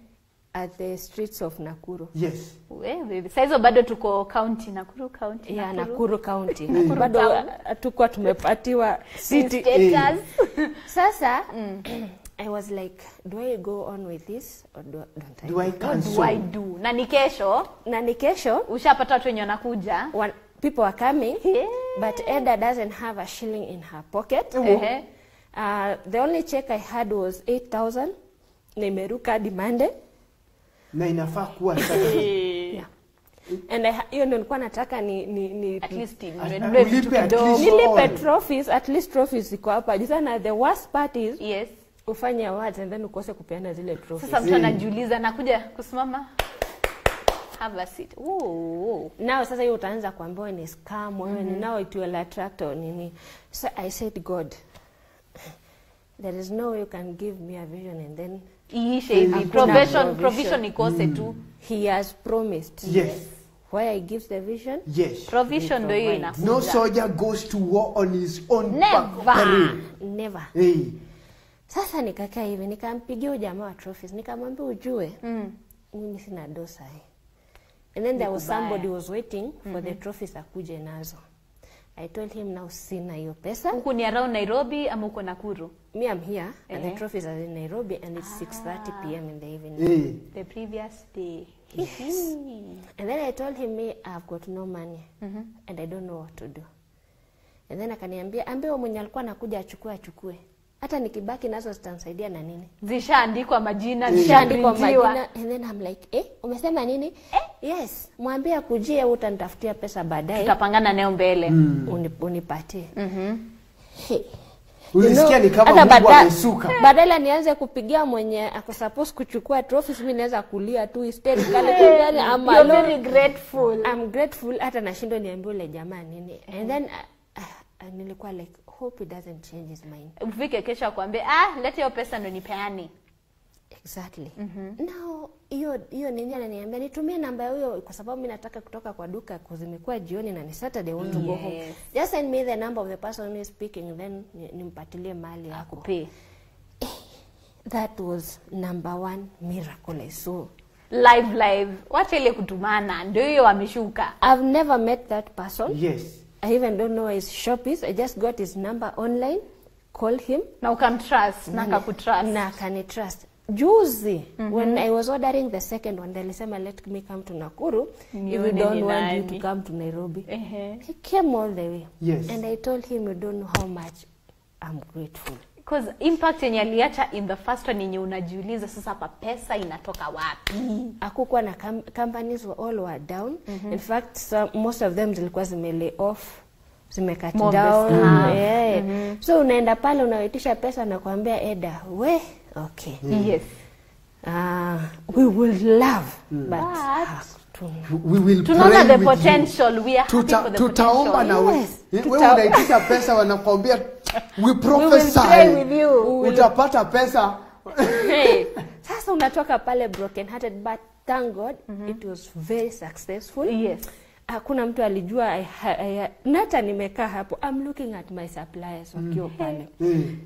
at the streets of nakuru yes Wewe saizo bado tuko county Nakuru county. yeah, nakuru county Nakuru bado town. tumepatiwa city Status. [laughs] sasa i was like do i go on with this or do, don't I do i What do I do? Na ni kesho na ni kesho ushapata watu wenye wanakuja. People are coming Yeah. but Eda doesn't have a shilling in her pocket. Mm -hmm. uh, the only check I had was 8000 nimeruka hadi Monday na inafaa kuwa yeah. and I ha- hiyo ndio nilikuwa nataka ni, ni, ni At least nilipe trophies at least trophies ziko hapa. Juu sana the worst part is Yes. ufanye awards and then ukose kupeana zile trophies. Sasa mtu anajiuliza nakuja kusimama have a seat. Ooh. nao sasa hiyo utaanza kuambiwa ni scam wewe ni now it will attract or nini so i said god there is no way you can give me a vision and then Iishe hivi provision provision. provision ikose tu. he has promised yes where he gives the vision yes Provision ndio hiyo inakuja. no soldier goes to war on his own Never. back. never hey. sasa nikakaa hivi nikampigia jamaa wa trophies nikamwambia ujue Mm. mimi sina dosa hii and then there was somebody was waiting for the trophies akuje nazo i told him now sina hiyo pesa Huku ni around Nairobi ama uko Nakuru? me i'm here and the Eh. trophies are in nairobi and it's 6.30 p.m in the evening Hey. The previous day. Yes. and then i told him me i've got no money and i don't know what to do and then akaniambia ambia mwenye alikuwa anakuja achukue achukue hata nikibaki nazo zitanisaidia na nini? Zishaandikwa majina zishaandikwa majina. and then I'm like eh umesema nini? Eh? yes. Mwambie akujie utanitafutia pesa baadaye. Tutapangana nayo mbele. Uni, unipatie. Mm -hmm. Hey. Ulisikia ni kama Mungu bada- amesuka. badala nianze kupigia mwenye ako suppose kuchukua trophies mimi naweza kulia tu instead. Kale yani I'm very grateful. I'm grateful hata nashindwa niambie ule jamaa nini and then uh, uh, nilikuwa like hope he doesn't change his mind. Ufike kesho akwambie ah leta hiyo pesa ndo nipeane. Exactly. Now hiyo hiyo nini ananiambia nitumie namba hiyo kwa sababu mimi nataka kutoka kwa duka kwa zimekuwa jioni na ni saturday want to go home. Just send me the number of the person who is speaking then ni- nimpatilie mali yako. Pay. that was number one miracle I saw. Live live. Wacha ile kutumana ndio hiyo ameshuka. I've never met that person. Yes. I even don't know where his shop is. I just got his number online call him. Na ukamtrust na kakutrust. na kanitrust. juzi when I was ordering the second one alisema let me come to Nakuru. If you don't want you to come to Nairobi. Ehe. he came all the way. Yes. and I told him you don't know how much I'm grateful Cause impact yenye aliacha in the first one yenye unajiuliza sasa hapa pesa inatoka wapi akukuwa na com companies were all were down mm -hmm. in fact some, most of them zilikuwa zime lay off zimecut More mm -hmm. yeah. mm -hmm. so unaenda pale unaitisha pesa na kuambia eda we okay mm -hmm. yes uh, we will love mm. but, But- ah, We will tunaona pray the with you. potential we are happy for the tutaomba na potential we, Yes, we tuta- unaitisha pesa wanakwambia we we prophesy. with you. Utapata pesa. Hey. [laughs] sasa unatoka pale broken hearted but thank god it was very successful. Yes. Hakuna mtu alijua I, ha- I, na hata nimekaa hapo I'm looking at my suppliers wakiwa pale.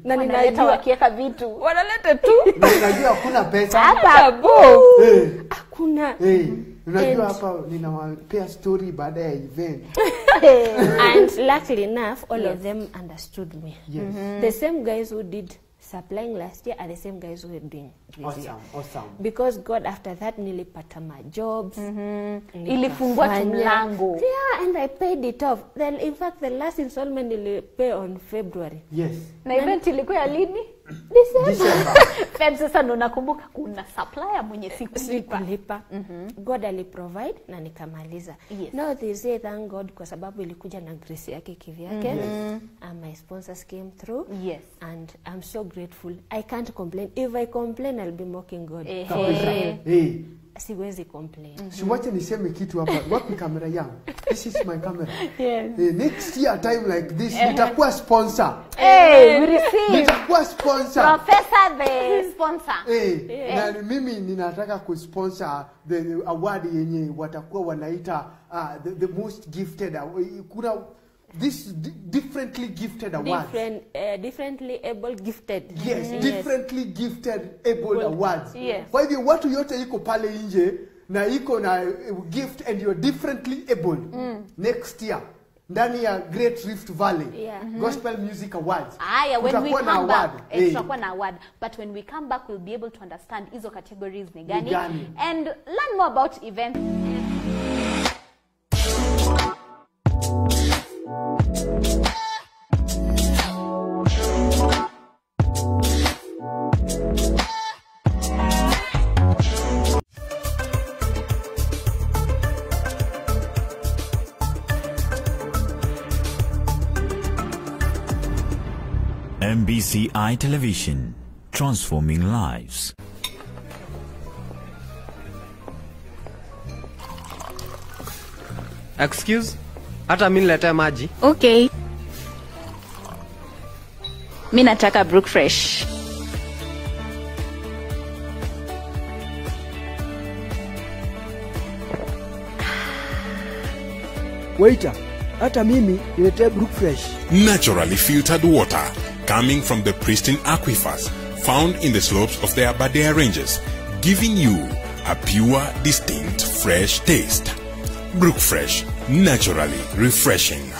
Na wanaleta ninajua wakiweka vitu. Wanaleta tu. [laughs] Ninajua hakuna pesa. Hapa bo Eh, hakuna. Eh, unajua And- hapa ninawapea story baada ya event. [laughs] And luckily enough all yes. of them understood me. Yes. mm -hmm. the same guys who did supplying last year are the same guys who are doing this year. Awesome awesome. Because god after that nilipata -hmm. ilifungua mlango yeah and i paid it off. Then in fact the last installment nilipay on february. Yes. Na event ilikuwa lini December [laughs] Feb sasa ndo nakumbuka kuna supplier mwenye sikulipa. Sikulipa. God aliprovide na nikamaliza. Yes. now they say thank god kwa sababu ilikuja na grace yake kivyake. And my sponsors came through. Yes. And i'm so grateful. I can't complain. If i complain i'll be mocking god. Eh, hey. eh. hey siwezi complain. Mm -hmm. siwache niseme kitu hapa. [laughs] Wapi kamera yangu? This is my camera. Yes. Eh, next year time like this nitakuwa sponsor. Hey, we receive. Nitakuwa sponsor. Professor the sponsor. Eh, na mimi ninataka kusponsor the award yenye watakuwa wanaita uh, the, the most gifted. Aw- kuna this differently gifted awards different uh, differently able gifted yes, mm. differently yes. gifted able well, awards Yes. kwa hivyo watu yote iko pale nje na iko na uh, gift and you're differently able mm. next year ndani ya Great Rift Valley Yeah. mm -hmm. Gospel Music Awards aya when we come back award. back Eh. tutakuwa na award but when we come back we'll be able to understand hizo categories ni gani gani. and learn more about events MBCI Television, transforming lives. excuse hata mi niletee maji Okay. Mi nataka Brook Fresh. Waiter, hata mimi niletee Brook Fresh. Naturally filtered water coming from the pristine aquifers found in the slopes of the Aberdare Ranges, giving you a pure, distinct, fresh taste. Brook Fresh, naturally refreshing.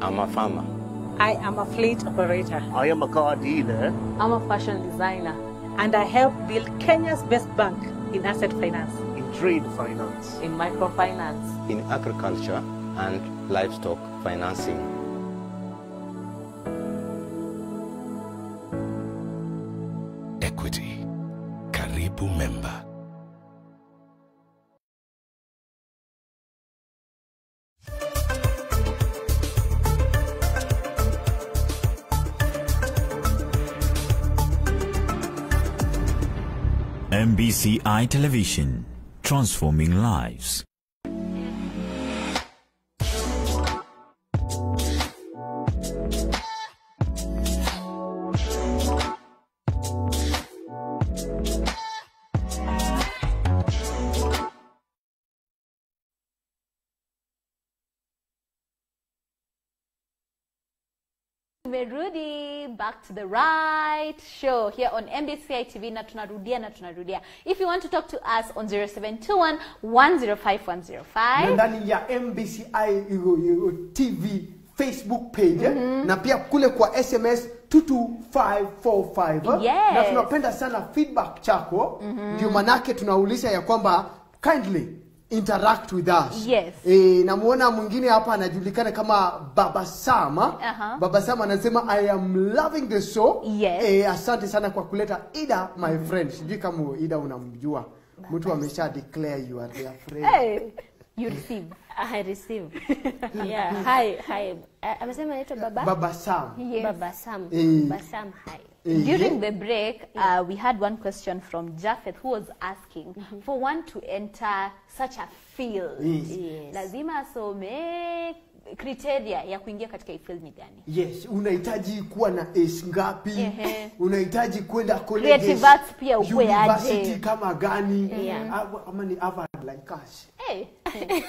I'm a farmer. I am a fleet operator. I am a car dealer. I'm a fashion designer. And I help build Kenya's best bank in asset finance, In trade finance. in microfinance. In agriculture, and livestock financing. Equity. Karibu member. MBCI Television, transforming lives. Tumerudi back to the right show here on mbci tv na tunarudia na tunarudia if you want to talk to us on 0721 105105 ndani ya mbci tv facebook page mm -hmm. na pia kule kwa sms 22545 eh. Yes. na tunapenda sana feedback chako ndio manake tunaulisha ya kwamba kindly interact with us. Yes. e, namuona mwingine hapa anajulikana kama baba sama. Uh -huh. baba sama anasema i am loving the show. Yes. e, asante sana kwa kuleta ida my friend. Sijui kama ida unamjua. Mtu amesha declare you are their friend. Hey, you receive I receive. [laughs] yeah. Hi, hi. Uh, amesema anaitwa baba? baba sam Yes. Baba Sam. Eh. Baba Sam, hi. During the break, uh, we had one question from Japheth who was asking mm -hmm. for one to enter such a field. Yes. Yes. Lazima asome criteria ya kuingia katika hii field ni gani? yes unahitaji kuwa na S ngapi Ehe. unahitaji kwenda college. Creative arts pia ukue university kama gani Yeah. Ama ni Harvard like us Hey. [laughs]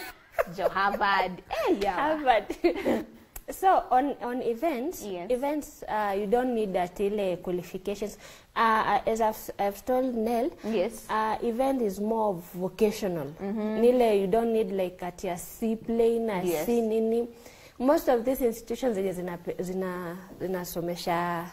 Jo Harvard. [laughs] Hey, yeah. Harvard. [laughs] so on on events, Yes. events uh, you don't need that ile qualifications. Uh, as I've, I've told Nell, Yes. uh, event is more vocational mm -hmm. Nile you don't need like at your C plane, a Yes. C nini. Most of these institutions zenye zina zina zinasomesha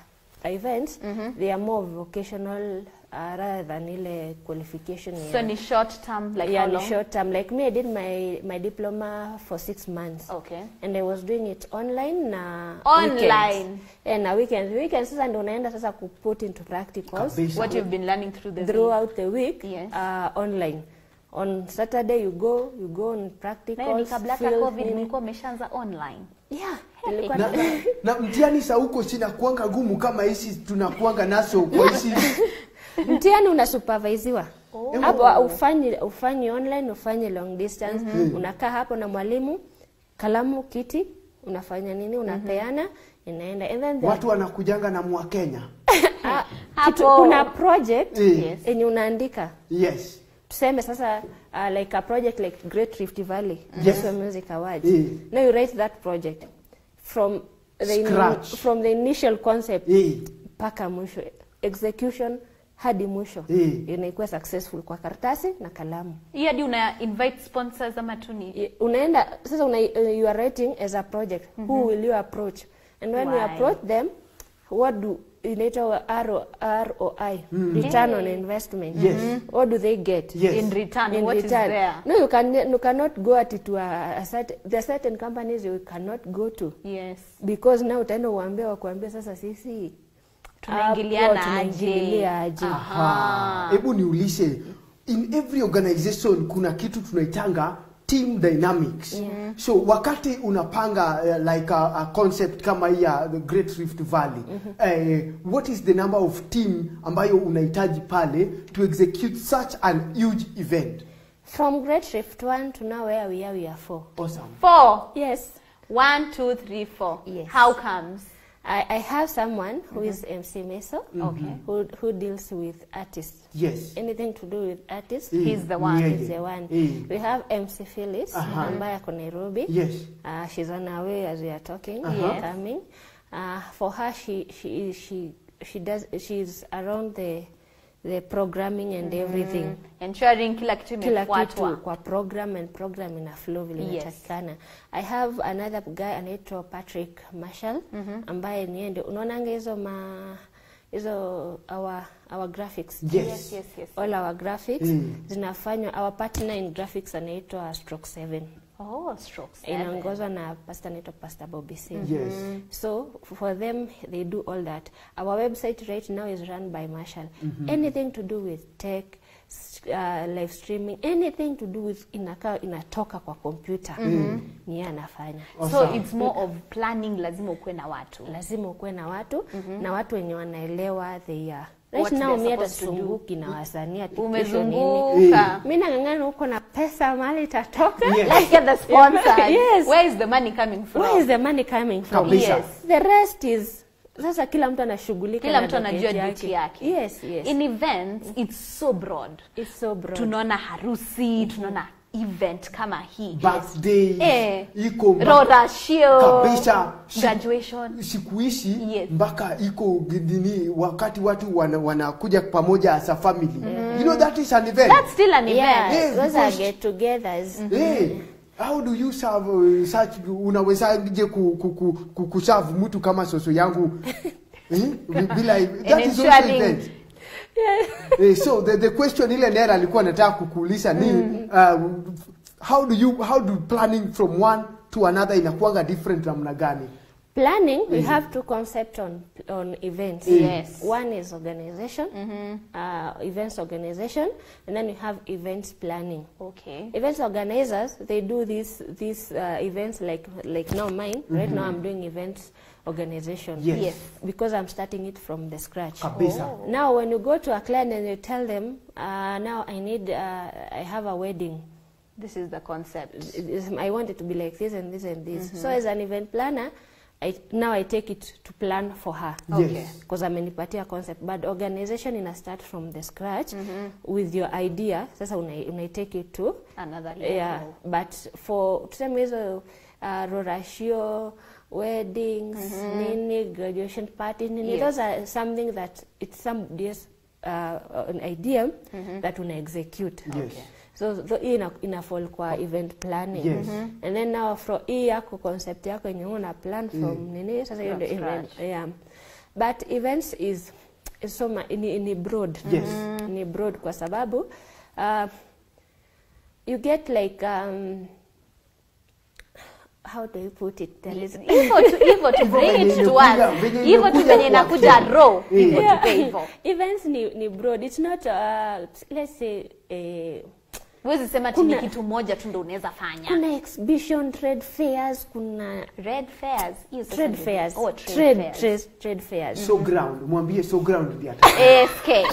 events, they are more vocational uh, rather than ile qualification. So ya- ni short term like yeah, how long? short term. Like me, I did my my diploma for six months. Okay. And I was doing it online na Online. weekends. Yeah, na weekends. Weekends sasa ndio unaenda sasa ku put into practicals Kabisa. What you've been learning through the throughout week. the week Yes. uh, online. On Saturday you go, you go on practicals. kabla hata COVID nilikuwa umeshaanza online. Yeah, na, na, na mtihani sa huko sina kuanga gumu kama hizi tunakuanga naso kwa hizi [laughs] mtihani unasupervisiwa? Oh. hapo ufanyi ufanyi online ufanyi long distance. Unakaa hapo na mwalimu kalamu kiti unafanya nini unapeana inaenda. And then the, watu wanakujanga na mwa Kenya. [laughs] Hapo. kitu, kuna project yenye yenye unaandika. Yes. Tuseme sasa uh, like a project like Great Rift Valley Yes. Gospel Music Awards. Yeah. now you write that project from the in- from the initial concept Eh. mpaka mwisho. Execution hadi mwisho Eh. inaikuwa successful kwa karatasi na kalamu Hii hadi una invite sponsors ama tu ni unaenda sasa una, uh, you are writing as a project mm -hmm. who will you approach and when Why? you approach them what do inaitwa ROI mm. return hey. on investment Yes. mm -hmm. what do they get Yes. in return in what return. is there? No, you can you cannot go at it to a, a certain, there are certain companies you cannot go to Yes. because now utaenda uambie wakuambia sasa sisi Tunaingiliana aje? Hebu niulishe in every organization kuna kitu tunaitanga team dynamics Yeah. so wakati unapanga uh, like a, a concept kama hii ya the great rift valley mm -hmm. uh, what is the number of team ambayo unahitaji pale to execute such an huge event From Great Rift 1 to now where we are, we are four. awesome Four. Yes. One, two, three, four. Yes. How comes? I, I have someone who mm -hmm. is MC Meso, Okay. who, who deals with artists. yes Anything to do with artists, Mm. He's the one. Yeah, he's yeah. the one. Mm. We have MC Phyllis, uh ambaye ako Nairobi. yes Uh, she's on her way as we are talking, Uh-huh. coming. Uh, for her, she she she she does she's around the the programming and everything. Ensuring kila kitu kila kitu kwa program and program ina flow vile Yes. i have another guy anaitwa patrick marshall mm -hmm. ambaye niende unaonanga hizo ma hizo our our graphics Yes. Yes, yes, yes. all our graphics Mm. zinafanywa our partner in graphics anaitwa stroke 7 Oh, stroke inaongozwa na pastor anaitwa pastor Bobby Singh. Yes. So for them they do all that. Our website right now is run by Marshall. Mm -hmm. Anything to do with tech, uh, live streaming, anything to do with inakaa inatoka kwa kompyuta Mhm. ni yeye anafanya. so it's more of planning lazima ukuwe na watu lazima ukuwe na watu na watu wenye wanaelewa they are Right now mi hata sisumbuki na wasanii ati Umezunguka. mimi Eh. nang'ang'ana huko na pesa mali itatoka Let's get the sponsors. yes. Where is the money coming from? Where is the money coming from? Kabisa. Yes. The rest is sasa kila mtu anashughulika kila mtu anajua duty yake Yes, yes. in events it's so broad It's so broad. tunaona harusi tunaona event kama hii birthday eh, iko rorashio kabisa graduation sikuishi yes. mpaka iko gidini wakati watu wanakuja wana- pamoja as a family mm. you know that is an event That's still an event Yeah, yeah, those are get-togethers. mm -hmm. Eh, how do you serve uh, such unawezaje ku, ku, ku, ku, kuserve mtu kama soso yangu [laughs] eh? bila that is also event eh, so the, the question ile nera alikuwa anataka kukuuliza ni mm. uh, how do you how do planning from one to another inakuwaga different namna gani Planning, mm -hmm. we have two concept on on events. Mm. Yes. One is organization, mm -hmm. uh, events organization, and then we have events planning. Okay. Events organizers, they do these these uh, events like like now mine. mm -hmm. Right now, I'm doing events organization. Yes. Yes. Because I'm starting it from the scratch. Kabisa. Oh. Now, when you go to a client and you tell them, uh, now I need, uh, I have a wedding. this is the concept I want it to be like this and this and this. Mm -hmm. So as an event planner, I, now I take it to plan for her. Okay. Because amenipatia concept. But organization ina start from the scratch mm -hmm. with your idea. Sasa una, I take it to Another level. yeah. But for tuseme hizo uh, rorashio weddings mm-hmm. nini graduation party nini Yes. those are something that it's somebody's uh, an idea mm-hmm. that una execute Yes. okay. so so hii ina, ina fall kwa event planning Yes. mm-hmm. and then now from hii yako concept yako yenye una plan from Mm. nini sasa hiyo ndio event yeah but events is, is so ma, ni, ni broad Yes. ni broad kwa sababu uh, you get like um, how do you put it? There is- hivyo tu hivyo tu bring it to us. evil hivyo tu venye kwa inakuja raw. Evil hivyo evil hivyo. Events ni, ni broad. It's not uh, let's say uh, huwezi sema ati ni kitu moja tu ndo unaweza fanya kuna exhibition trade fairs kuna red fairs hiyo trade fairs oh, trade trade, fairs. trade, trade fairs so ground mwambie so ground ndio AFK. [laughs]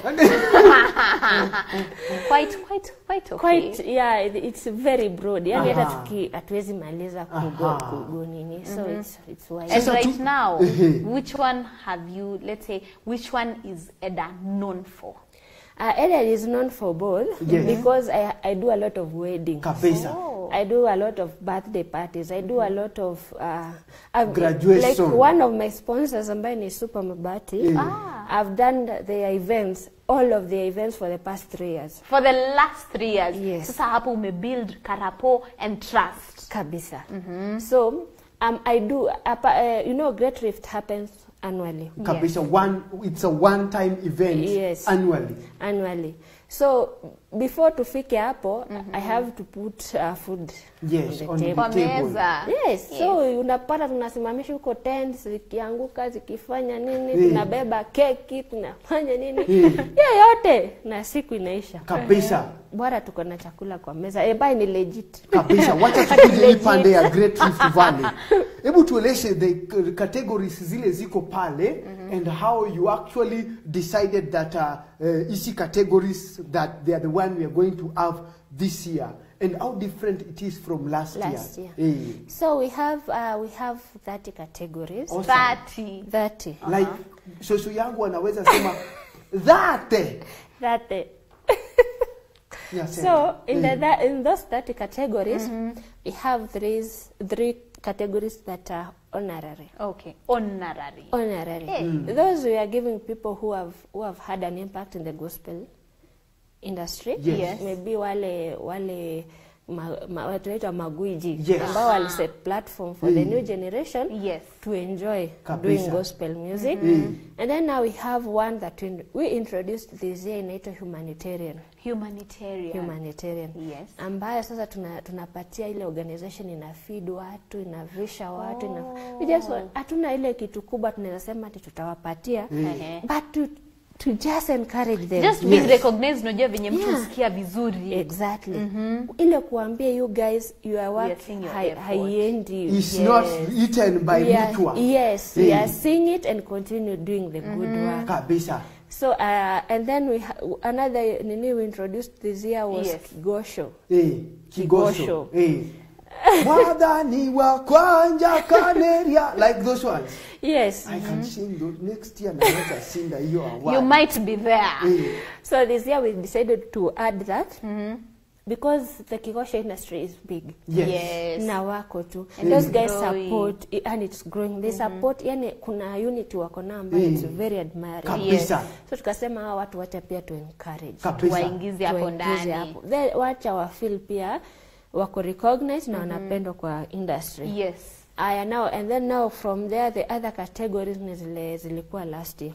quite quite quite okay. quite yeah it's very broad yani hata tuki hatuwezi maliza kugo, kugo nini so Mhm. it's, it's wide. And right now, [laughs] which one have you, let's say, which one is Eda known for? Uh, Eden is known for both Yes. because I, I do a lot of weddings. Kabisa. Oh. I do a lot of birthday parties. I do a lot of uh, I've, Graduation. Like one of my sponsors, ambaye ni Super Mabati. Yeah. Ah. I've done their events, all of their events for the past three years. For the last three years. Yes. Sasa hapo umebuild karapo and trust. Kabisa. Mm -hmm. So um, I do. Uh, you know, Great Rift happens annually. kabisa one it's a one time event Yes. annually Annually. So before tufike hapo, mm -hmm. I have to put uh, food Yes, on the on table. The table. Yes, Yes, so unapata tunasimamisha huko tent zikianguka zikifanya nini, Eh. tunabeba keki tunafanya nini, yeyote hiyo yote na siku inaisha. kabisa Bora tuko na chakula kwa meza. E, bai ni legit. kabisa [laughs] wacha tukuje ni pande ya Great Rift [laughs] Valley hebu tueleshe the categories zile ziko pale mm -hmm. and how you actually decided that uh, uh, isi categories that they are the one we are going to have this year and how different it is from last, Last year, year. Hey. So we have uh, we have 30 categories. Awesome. 30. 30. Uh -huh. like shosho yangu anaweza sema [laughs] that That Yeah, [laughs] So in the Eh. that, in those 30 categories, mm -hmm. we have three three categories that are honorary. Okay. Honorary. Honorary. Hey. Mm. Those we are giving people who have who have had an impact in the gospel industry. Yes. Yes. Maybe wale wale ma, ma, watu naitwa magwiji Yes. ambao wali set platform for mm. the Mm. new generation yes. to enjoy Kabisa. doing gospel music Mm. and then now we have one that we, we introduced this year inaitwa humanitarian Humanitarian. humanitarian Yes. ambayo sasa tuna, tunapatia ile organization ina feed watu inavisha watu oh. ina, we just hatuna ile kitu kubwa tunaweza sema ati tutawapatia mm. but to, just encourage them Just being recognized unajua venye mtu Yeah. husikia vizuri exactly mm -hmm. ile kuambia you guys your work seeing your effort. haiendi Is not eaten by We are- mutual. yes we Eh. are seeing it and continue doing the mm -hmm. good work kabisa so uh, and then we ha- another nini we introduced this year was Yes. kigosho eh, kigosho Kigosho. eh. Mwadhani wa kwanja kaneria like those ones yes i can sing those next year naweza sinda hiyo award you might be there yeah. so this year we decided to add that mm -hmm. because the kigosha industry is big Yes. Yes. na wako tu And those guys growing. support and it's growing they mm -hmm. support yani kuna unity wako na ambayo Mm. it's very admiring Kabisa. so tukasema hawa watu wacha pia tu encourage waingize hapo ndani wacha wa feel pia wako recognized na wanapendwa kwa industry. Yes. Aya now and then now from there the other categories ni zile zilikuwa last year.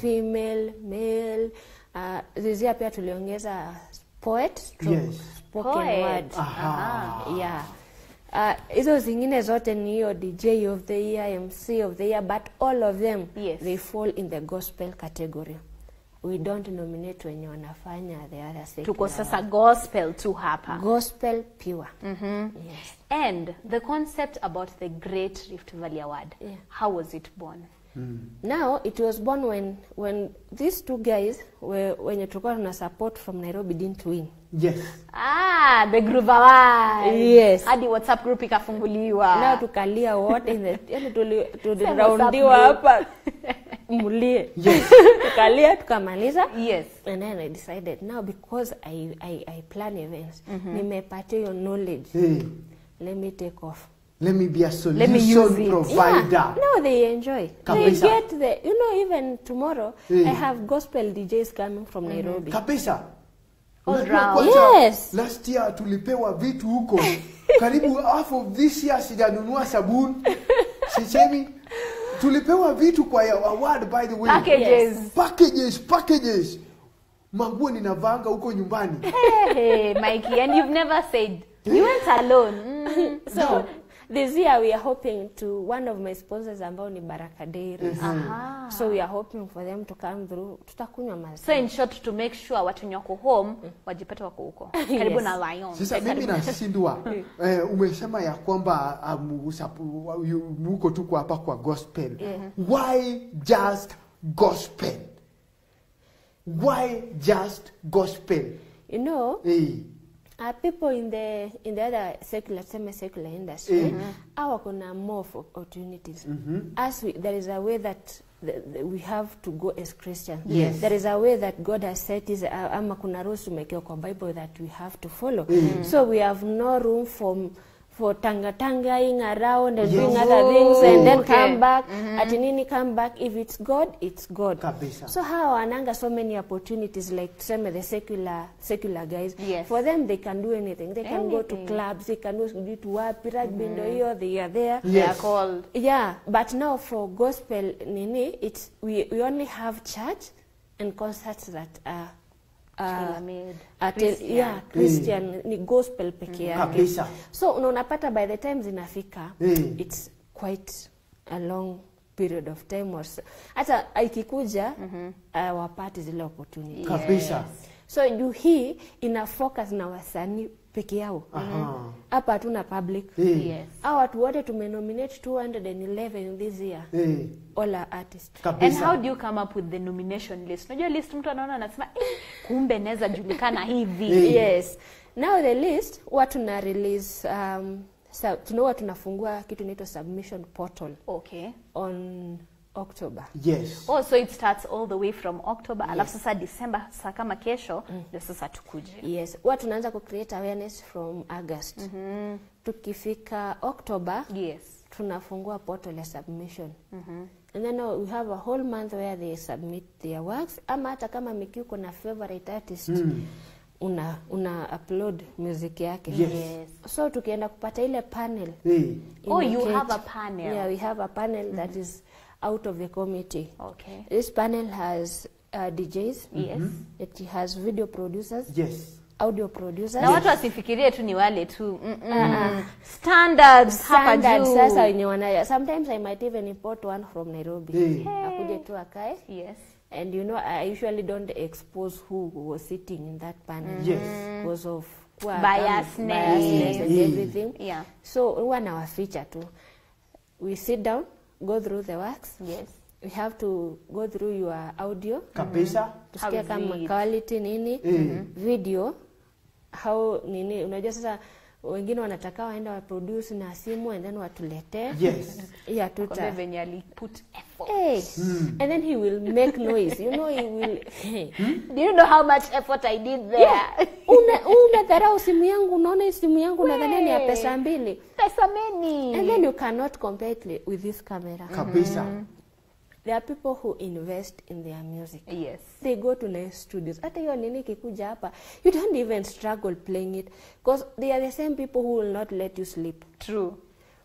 Female male uh, zizia pia tuliongeza poet stroke Yes. spoken Poet. word. Aha. yeah. Uh, hizo zingine zote ni hiyo dj of the year mc of the year but all of them Yes. they fall in the gospel category we don't nominate wenye wanafanya the other secular tuko sasa gospel tu hapa gospel pure Mm -hmm. yes. and the concept about the great rift valley award Yeah. how was it born Mm. now it was born when when these two guys were wenye tulikuwa tuna support from nairobi didn't win yes ah the groove award Yes. hadi whatsapp group ikafunguliwa Na tukalia wote in the yani tuliraundiwa hapa [laughs] mulie. Yes. tukalia tukamaliza yes and then i decided now because i, I, I plan events Mm -hmm. nimepatia hiyo knowledge Hey. let me take off let me be a solution provider Yeah, no, they enjoy. Kabisa. They get the, you know, even tomorrow, hey. I have gospel DJs coming from mm -hmm. Nairobi. kabisa All Unajua round. kwanza, Yes. last year tulipewa vitu huko. [laughs] Karibu half of this year sijanunua sabuni. [laughs] Sisemi. Tulipewa vitu kwa award by the way. Packages. packages packages. Manguo ninavanga huko nyumbani. Hey, hey, mikey and you've never said. You went alone. Mm. [laughs] So, this year we are hoping to, one of my sponsors ambao ni Baraka Dairy. Mm Aha. So we are hoping for them to come through. Tutakunywa maziwa. so in short to make sure watu wenye wako home wajipate wako huko [laughs] karibu Yes. na lion sasa mimi nashindwa [laughs] eh, umesema ya kwamba um, muko tuko hapa kwa gospel why just gospel why just gospel You know, eh. Uh, people in the in the other secular, semi secular industry, Eh. our kuna more for opportunities. mm -hmm. As we, there is a way that the, the, we have to go as Christians. Yes. There is a way that God has set is uh, ama kuna rules tumekewa kwa Bible that we have to follow. Mm. -hmm. So we have no room for for tanga tangaing around and Yes. doing other things and then Okay. come back mm -hmm. at nini come back if it's God it's God Kabisa. so hawa wananga so many opportunities like tuseme the secular secular guys Yes. for them they can do anything they can go to clubs they can go sijui to wapi rugby ndo hiyo they are there yes. they are called yeah but now for gospel nini it's we, we only have church and concerts that are uh, Christian. yeah, Christian ni gospel peke yake Kabisa. so una- unapata by the time zinafika Mm. it's quite a long period of time or so. hata ikikuja mm -hmm. uh, wapati zile opportunity kabisa so juu hii ina focus na wasanii peke yao. Aha. hapa hatuna public. Yes. Au watu wote tumenominate 211 this year. Hey. all are artists. And how do you come up with the nomination list? Unajua list mtu anaona anasema eh, kumbe naweza julikana [laughs] hivi. Hey. yes. Now the list huwa tuna release um, so, tunahuwa tunafungua kitu inaitwa submission portal. Okay. On october yes oh so it starts all the way from october alafu sasa december saa kama kesho ndio sasa tukuje yes huwa tunaanza ku create awareness from august mm-hmm. tukifika october yes tunafungua portal ya submission mm-hmm. and then uh, we have a whole month where they submit their works ama hata kama Miki uko na favorite artist Mm. una una upload music yake Yes. Yes. so tukienda kupata ile panel hey. Oh, you have a panel. yeah we have a panel mm -hmm. that is out of the committee. Okay. this panel has uh, djs Yes. it has video producers. Yes. audio producers. Na watu wasifikirie tu ni wale tu. Mm, mm. Standards hapa juu. sasa wenye wanaya. Sometimes i might even import one from nairobi. Hey. akuje tu akae. Yes. And you know i usually don't expose who was sitting in that panel. Yes. because of kuwa Biasness. biasness and everything. Yeah. So huwa nawaficha tu. We sit down go through the works yes. we have to go through your audio. Kabisa. tusikia How kama quality nini. Mm. video. How nini. Unajua sasa wengine wanataka waenda waproduce na simu and then watuletee. Yes. [laughs] yeah, tuta. Venye aliput effort. Hey. and then he will make noise. You know he will do you know how much effort i did there? Yeah. una unadharau simu yangu unaona hii simu yangu nadhania ni ya pesa mbili. Pesa meni and then you cannot compare it with this camera. Kabisa. There are people who invest in their music. Yes. They go to nice studios. Hata hiyo nini kikuja hapa you don't even struggle playing it because they are the same people who will not let you sleep. True.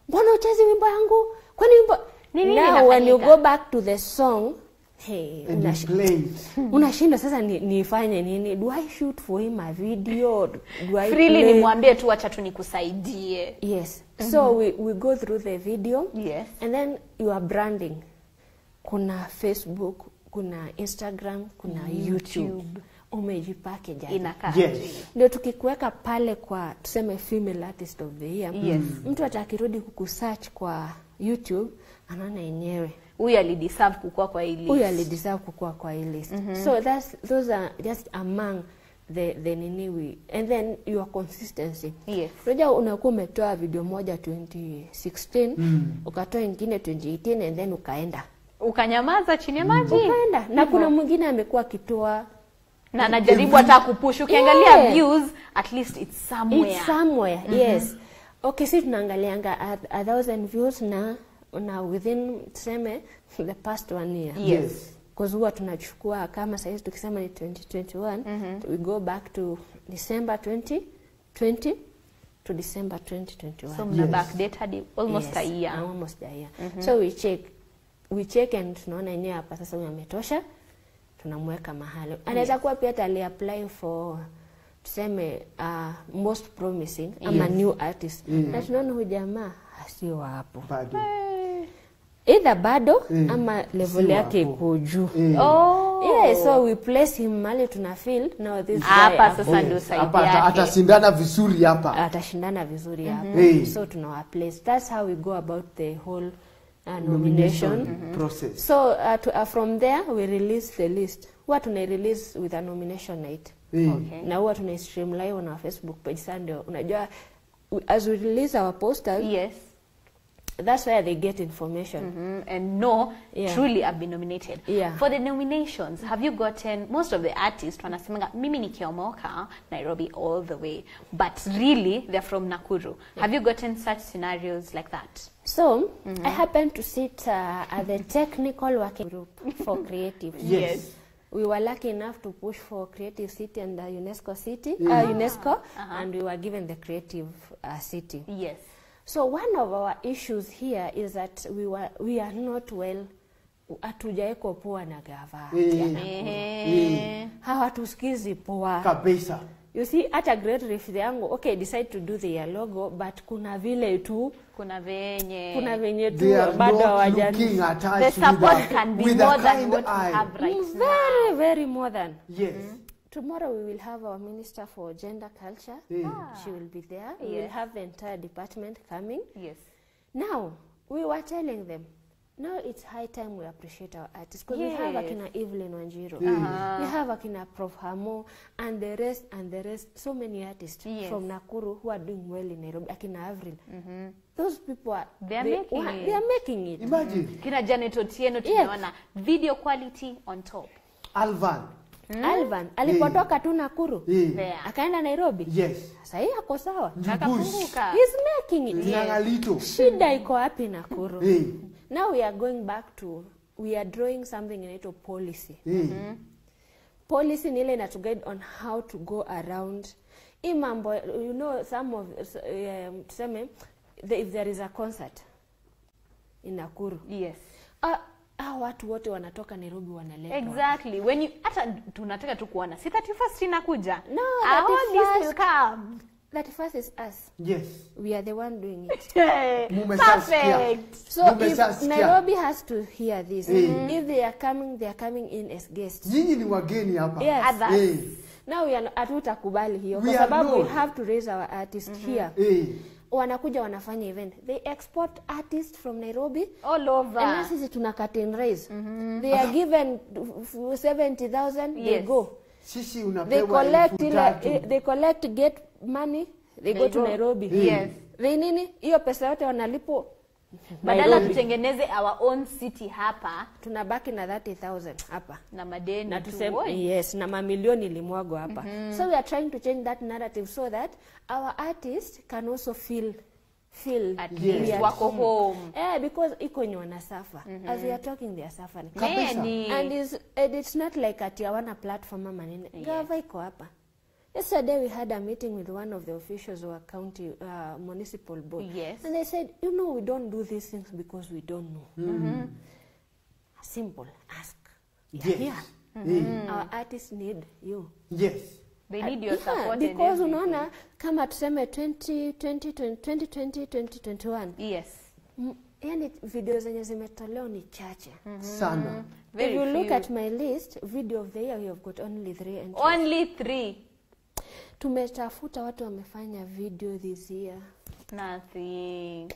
Mbona uchezi wimbo yangu? Kwani wimbo Ni nini now when you go back to the song hey, And you unash- play it. [laughs] unashinda sasa ni- nifanye nini? Do i shoot for him a video? Do I freely play? nimwambie tu wacha tu nikusaidie. Yes. So we, we go through the video. Yes. And then you are branding kuna facebook kuna instagram kuna youtube. YouTube. inakaa Yes. ndio tukikuweka pale kwa tuseme female artist of the year. Yes. mtu atakirudi kukusearch kwa youtube anaona yenyewe. Huyu alideserve kukua kwa hii list. huyu alideserve kukua kwa hii list. So that's, those are just among the, the nini we and then your consistency. Yes. Unajua unakuwa umetoa video moja 2016 mm. ukatoa ingine 2018 and then ukaenda ukanyamaza chini ya maji. Ukaenda na kuna mwingine amekuwa akitoa na anajaribu hata kupush. Ukiangalia Yeah. views at least it's somewhere. It's somewhere. Mm -hmm. yes. Okay si tunaangalianga a, a thousand views na na within tuseme the past one year? Yes. Because huwa tunachukua kama sahizi tukisema ni 2021 mm -hmm. we go back to december 2020 to december 2021 so mna Yes. backdate hadi almost Yes, a year. Almost a year. So we check we check and tunaona yenyewe hapa sasa huyu ametosha tunamweka mahali anaweza kuwa pia tali apply for tuseme uh, most promising ama Yes. new artist Mm. na tunaona huyu jamaa asio hapo Bado. either bado Mm. ama level yake iko juu Mm. oh yeah, so we place him mali tuna feel now this guy hapa sasa ndio Yes. saidi Hapa yake atashindana vizuri hapa. atashindana vizuri hapo Hey. so tunawa place that's how we go about the whole uh, Nomination nomination process. so uh, to, uh, from there we release the list huwa tuna release with a nomination night Eh. Okay. na huwa tuna stream live on our facebook page Sasa ndio unajua as we release our posters yes that's where they get information. Mhm, and no Yeah. truly have been nominated. Yeah. for the nominations have you gotten most of the artists wanasemanga mimi nikiomoka nairobi all the way. But really they're from nakuru. Have you gotten such scenarios like that? So i happen to sit uh, at the technical working group for [laughs] creative. Yes. we were lucky enough to push for creative city and the unesco city uh, unesco and we were given the creative uh, city. Yes So one of our issues here is that we were we are not well. Hatujaeko poa na gava Eh. Eh. hawatusikizi poa. Kabisa. you see hata great rift yangu okay decide to do their logo but kuna vile tu. Kuna venye. Kuna venye tu bado not hawaja- looking at us the support can be more than what we have right now. very very more than. Yes. Tomorrow we will have our minister for gender culture Mm. Ah. she will be there Yes. we will have the entire department coming yes Now, we were telling them, now it's high time we appreciate our artists because yes. we have Akina Evelyn Wanjiro, mm. Uh-huh. we have Akina Prof Hamo, and the rest, and the rest, so many artists Yes. from Nakuru who are doing well in Nairobi, Akina Avril. Mm -hmm. Those people are, They are they, making it. They are making it. Imagine. kina janet otieno tumeona video quality on top Alvan. Alvan alipotoka tu Nakuru yeah. Akaenda Nairobi, Yes. Sasa hii ako sawa, akafunguka he's making it. yeah. Shida iko wapi Nakuru? yeah. Now we are going back to we are drawing something inaitwa policy. yeah. mm -hmm. policy ni ile inatu guide on how to go around hii mambo you know some of um, tuseme the, if there is a concert in Nakuru yes ah ah watu wote wanatoka Nairobi wanaletwa exactly. When you hata tunataka tu kuona. Si 31st inakuja. No Ah, all this will 31st come that first is us. Yes. we are the one doing it. [laughs] Perfect. so if Nairobi has to hear this Mhm. if they are coming they are coming in as guests. Nyinyi ni wageni hapa. Yes. Eh. now we are hatutakubali hiyo We kwa sababu we have to raise our artist here. Eh. Wanakuja wanafanya event. They export artists from nairobi. All over. And sisi tuna cut and raise. They are given 70000 they Yes. go. Sisi unapewa they unapewa collect ile eh, they collect get money they go go to nairobi. Yes. they nini? Hiyo pesa yote wanalipo badala tutengeneze our own city hapa. Tunabaki na 30000 hapa. Na madeni na tu, tuseme yes na mamilioni ilimwagwa hapa. Mm -hmm. so we are trying to change that narrative so that our artists can also feel feel At least are wako home. eh because iko wenye wanasafa. As we are talking they are suffering. And is and it's not like ati hawana platform ama nini. Gava iko hapa Yesterday we had a meeting with one of the officials of our county uh, municipal board. Yes. And they said, you know, we don't do these things because we don't know. Mm -hmm. Simple. Ask. Yes. here. -hmm. Our artists need you. Yes. They need your Yeah, support because you unaona kama tuseme 20, 20, 2020 2021 yes M- yani video zenye zimetolewa ni chache Sana. Very if you few. look at my list video of the year we have got only three entries. only three tumetafuta watu wamefanya video this year nothing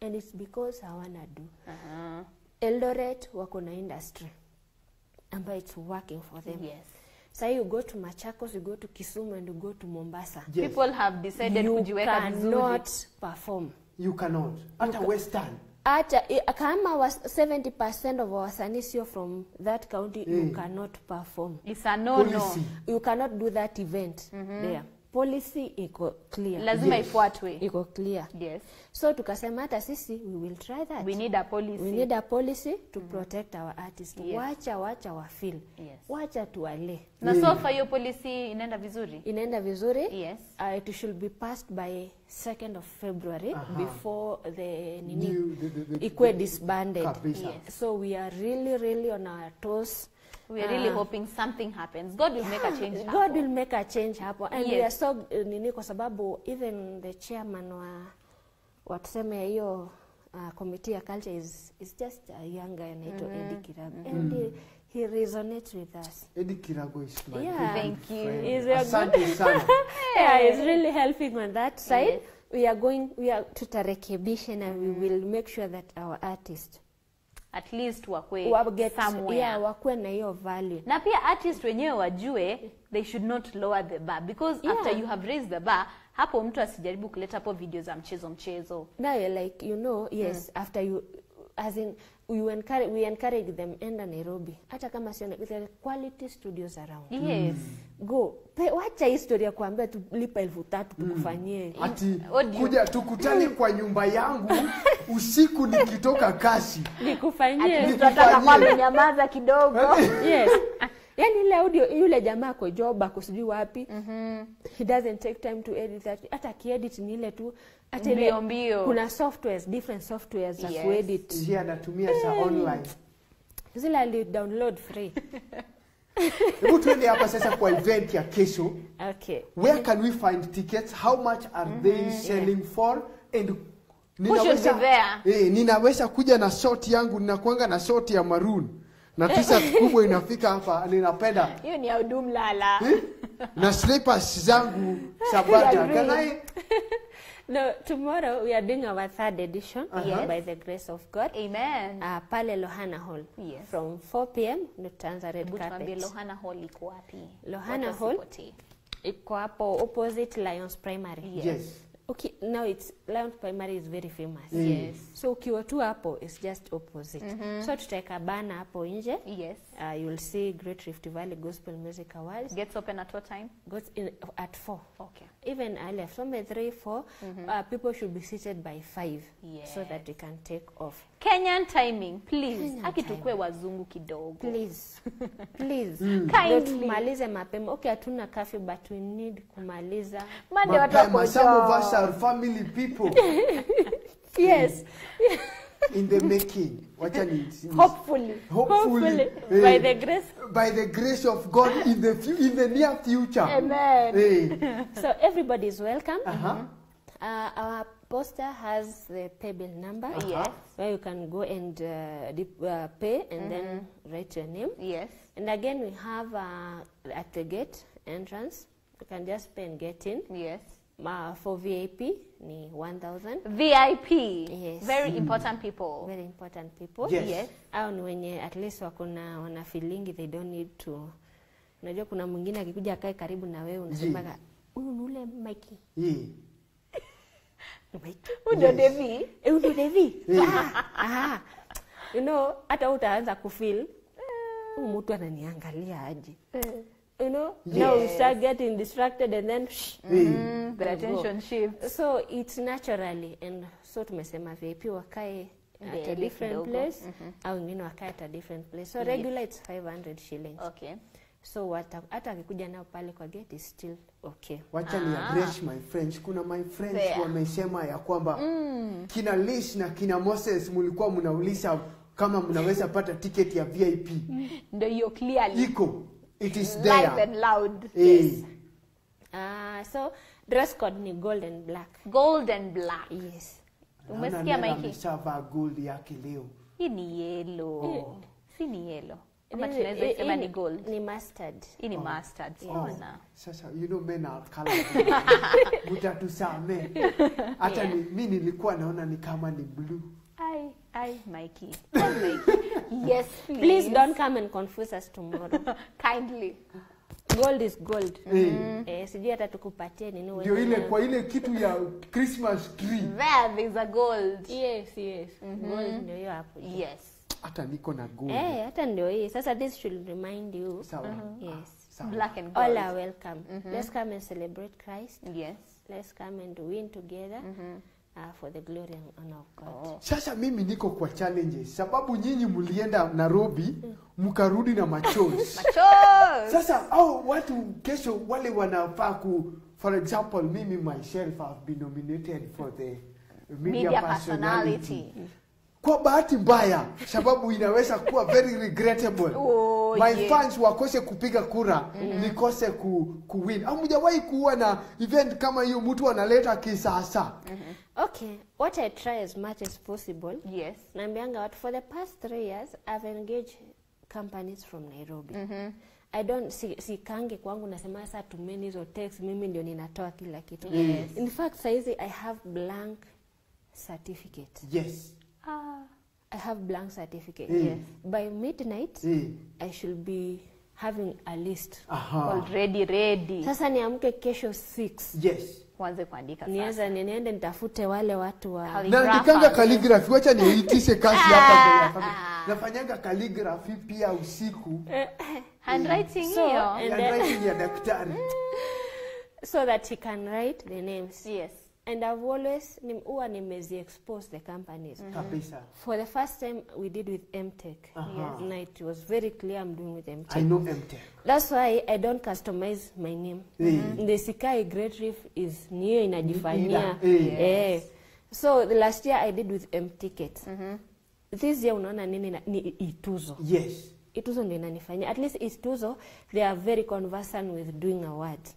and it's because hawana do uh-huh. eldoret wako na industry ambayo it's working for them yes Say you go to machakos you go to kisumu and you go to mombasa Yes. people have decided you kujiweka vizuri cannot perform You cannot. Hata Western. Hata kama was 70% of wasanii sio from that county mm. you Mm. cannot perform It's a no no you cannot do that event mm -hmm. there policy iko clear. Lazima Yes. ifuatwe. Iko clear. Yes. So tukasema hata sisi we will try that. We need a policy. We need a policy to mm -hmm. protect our artists. Yes. wacha wacha wa feel. Yes. wacha tuwale. Na mm. so far hiyo policy inaenda vizuri? Inaenda vizuri. Yes. Uh, it should be passed by 2nd of february Aha. before the nini? ikwe disbanded. Yes. so we are really really on our toes we are really Uh, hoping something happens god will make a change God hapo. will make a change hapo and yes. we are so uh, nini kwa sababu even the chairman wa watuseme hiyo uh, committee ya culture is, is just a young guy anaitwa mm -hmm. Eddie Kiragu and he, he resonates with us Eddie Kirago is my Yeah. Thank you. friend. He's a Asante good- sana. [laughs] yeah, he's really helping on that side Yes. we are going we are tutarekebisha and we will make sure that our artist at least wakwe wa get somewhere yeah wakuwe na hiyo value na pia artist wenyewe wajue they should not lower the bar because Yeah. after you have raised the bar hapo mtu asijaribu kuleta hapo video za mchezo mchezo Na you're like you know yes mm. after you as in you encourage, we encourage them enda nairobi. Hata kama sio there quality studios around. Yes. Go. Pe, wacha history ya kuambia tulipa elfu tatu tukufanyie. Ati kuja tukutane kwa nyumba yangu [laughs] usiku nikitoka kasi. nikufanyie. Tutataka kwa Nikufanyie. nyamaza kidogo. [laughs] Yes [laughs] yani ile audio yule jamaa ako job ako sijui wapi he doesn't take time to edit that hata akiedit ni ile tu hata ile Mbio, mbio. kuna softwares different softwares za Yes. kuedit Njia anatumia za online. zile ali download free [laughs] Hebu tuende hapa sasa kwa event ya kesho. okay Where can we find tickets? How much are mm -hmm, they selling yeah. for? And ninaweza, eh, ninaweza kuja na short yangu, ninakuanga na short ya maroon na t-shirt kubwa inafika hapa, ninapenda hiyo ni Audum Lala eh? na slippers zangu [laughs] Sabata. Can I [laughs] No, tomorrow we are doing our third edition uh -huh. by the grace of God. Amen. Uh, pale Lohana Hall. Yes. From 4 p.m. ndo tutaanza red carpet. tuambie carpet. lohana hall iko wapi Lohana Hall? Iko hapo opposite Lions Primary. Yes. Yes. Okay, now it's Lion Primary is very famous. Mm. Yes. So ukiwa tu hapo it's just opposite. mm -hmm. So tutaweka bana hapo nje. Yes. Uh, you'll see Great Rift Valley Gospel Music Awards. Gets open at what time? Goes in at 4. Okay. Even earlier, from by 3, 4, -hmm. uh, people should be seated by 5 so that we can take off. Kenyan timing, please. Kenyan Haki tukue wazungu kidogo. Please. [laughs] Please. Mm. Kindly. tumalize mapema. Okay, atuna kafi but we need kumaliza. Mande watu wako some of us are family people [laughs] yes. [laughs] in the making. Wacha ni, ni Hopefully. hopefully, Hopefully. By the grace. by the grace of God in the in the near future. Amen. Hey. [laughs] so everybody is welcome. Uh-huh. Uh, our poster has the pay bill number. Uh-huh. Yes. Where you can go and uh, dip, uh, pay and then write your name. Yes. And again, we have uh, at the gate entrance. You can just pay and get in. Yes. Uh, for VIP, ni 1,000. VIP. Yes. Very mm. important people. Very important people. Yes. Yes. Au ni wenye at least wako na wana feeling they don't need to. Unajua kuna mwingine akikuja akae karibu na wewe unasema huyu ni ule Mikey. Yeah. [laughs] Mikey. Huyu ndio Devi. Eh, huyu ndio Devi. Yeah. Ah, ah. You know, hata utaanza kufeel huyu mtu ananiangalia aje. You know, yes. now we start getting distracted and then shh, Mm, the we attention shifts. So it's naturally and so tumesema VIP wakae at a different place Mhm. au wengine wakae at a different place. So regular it's 500 shillings. Okay. So hata akikuja nao pale kwa gate is still okay. Wacha ni address my friends. Kuna my friends wamesema ya kwamba Mm. kina Lish na kina Moses mulikuwa mnauliza kama mnaweza pata ticket ya VIP. Ndio hiyo clearly. Iko. It is there. Live and loud. Eh. Ah, so dress code ni gold and black. Gold and black. Yes. Umesikia Maiki? Ameshavaa gold yake leo. Hii ni yellow. Si ni yellow. Ama tunaweza sema ni gold. Ni mustard. Hii ni mustard. Oh, sasa you know men are colorful. [laughs] Mtatusame. Hata Yeah. ni, mi nilikuwa naona ni kama ni blue. Ai, I, Mikey. [laughs] I, Mikey. Yes, please. Please don't come and confuse us tomorrow. [laughs] Kindly. Gold is gold. Eh. Eh, sijui hata tukupatie nini wewe Ndio ile kwa ile kitu ya Christmas tree. There, there's a gold. Yes, yes. Gold ndio hiyo hapo. Yes. Hata niko na gold. Eh, hata ndio hii. Sasa this should remind you. Sawa. Yes. Sawa. Black and gold. All are welcome. Let's come and celebrate Christ. Yes. Let's come and win together uh, for the glory and honor of God. Sasa mimi niko kwa challenges sababu nyinyi mlienda Nairobi mkarudi na machozi. [laughs] Machozi. Sasa au watu kesho wale wanafaa ku for example mimi myself have been nominated for the media, Media personality. personality. Kwa bahati mbaya sababu inaweza kuwa very regrettable. Oh, My yeah. fans wakose kupiga kura mm -hmm. nikose ku, kuwin. Au mjawahi kuwa na event kama hiyo mtu analeta kisasa. mm -hmm. Okay, what I try as much as possible. Yes. Naambianga watu for the past three years I've engaged companies from Nairobi. mm -hmm. I don't si, sikange kwangu nasema sasa tumeni hizo text mimi ndio ninatoa kila kitu. Yes. In fact saizi I have blank certificate. Yes. Ah. I have blank certificate. Mm. Yes. By midnight Mm. I should be having a list. Aha. Already ready. Sasa niamke kesho 6. Yes. Uanze kuandika sasa. Niweza niende nitafute wale watu wa naandikanga calligraphy wacha niitishe kazi hapa ya kamera. nafanyanga calligraphy pia usiku Handwriting hiyo. handwriting ya daktari so that he can write the names. Yes. And I've always nim- huwa nimezi expose the companies. Mm kabisa For the first time we did with MTech. Aha. And it was very clear I'm doing with MTech. i know mtech That's why I don't customize my name. Mm. -hmm. The Sikai Great Reef is niyo inajifanyia. Ina- eh. So the last year I did with M tickets. This year unaona nini na, ni ituzo. yes Ituzo ndio inanifanyia. At least ituzo they are very conversant with doing awards.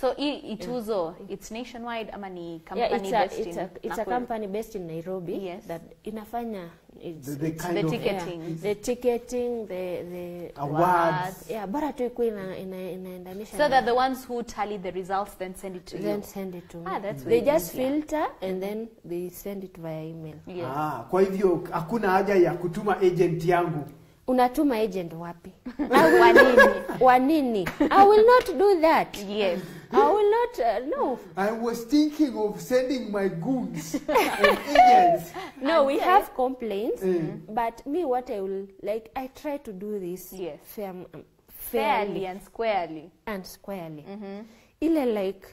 So hii ituzo, it's nationwide ama ni company Yeah, it's a, based it's in a, it's a company based in Nairobi Yes. that inafanya it's, The- the it's kind The of- ticketing. yeah, the ticketing the the Awards. yeah bara tu iko ina, ina, inaendanisha So that the ones who tally the results then send it to then you. then send it to me. Ah, that's they very just filter yeah. and then they send it via email. Yes. ah, kwa hivyo hakuna haja ya kutuma agent yangu unatuma agent wapi [laughs] wanini wanini wa i will not do that yes i will not uh, no I was thinking of sending my goons [laughs] and agents. no we have complaints Mm. but me what i will like i try to do this Yes. fair, um, fairly and squarely and squarely Mm -hmm. ile like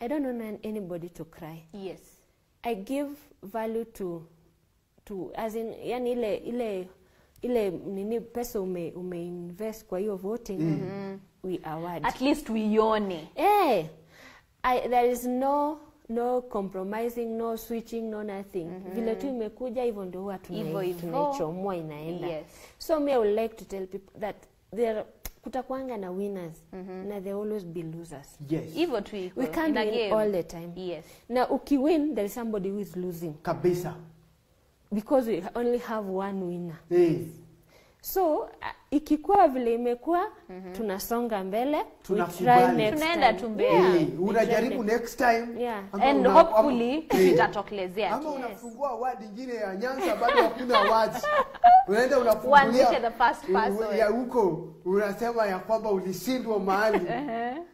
i don't want anybody to cry yes i give value to to as in yani ile ile ile nini pesa ume ume invest kwa hiyo voting Mhm. We award. At least uione eh I, there is no no compromising no switching no nothing. Vile tu imekuja hivyo ndio huwa tunaichomoa inaenda. Yes. so me I would like to tell people that there kutakwanga na winners na there always be losers. Yes. hivyo tu iko we can't win game. all the time. Yes. Na ukiwin there is somebody who is losing. Kabisa. because we only have one winner. Yes. so uh, ikikuwa vile imekuwa mm -hmm. tunasonga mbele Tunakubali. Tunaenda tu mbele. Yeah, Eh, unajaribu try next time Yeah. ama and una- hopefully eh, [laughs] itatokelezea ama yes. unafungua word ingine ya Nyanza bado hakuna [laughs] words unaenda unafungulia the first person. ya huko unasema ya kwamba ulishindwa mahali [laughs]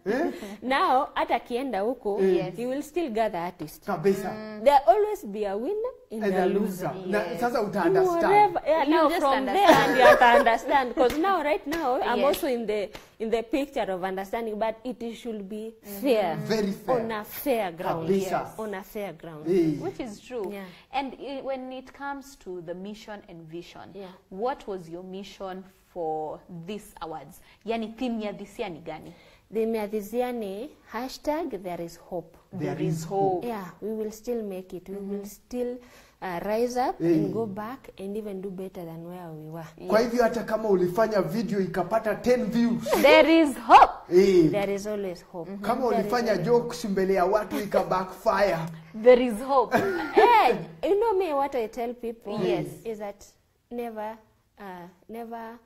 eh? now hata akienda huko Yes. he will still gather artists kabisa mm. there always be a winner in And the a loser loser. Na sasa uta understand. Whatever. Yeah, now from from there and you have understand because now right now I'm Yes. also in the in the picture of understanding but it should be fair mm -hmm. Very fair. on a fair ground yes. on a fair ground yes. which is true Yeah. and it, when it comes to the mission and vision Yeah. what was your mission for this awards yani theme ya this year ni gani Nimeadhizia ni hashtag there is hope. There is hope. Yeah, we will still make it. We will still uh, rise up hey. and go back and even do better than where we were. kwa hivyo hata kama ulifanya video ikapata 10 views [laughs] there is hope Hey. There is always hope. kama There is ulifanya jokes mbele ya watu ika [laughs] backfire there is hope [laughs] hey, you know me, what I tell people Yes. is that never, uh, never,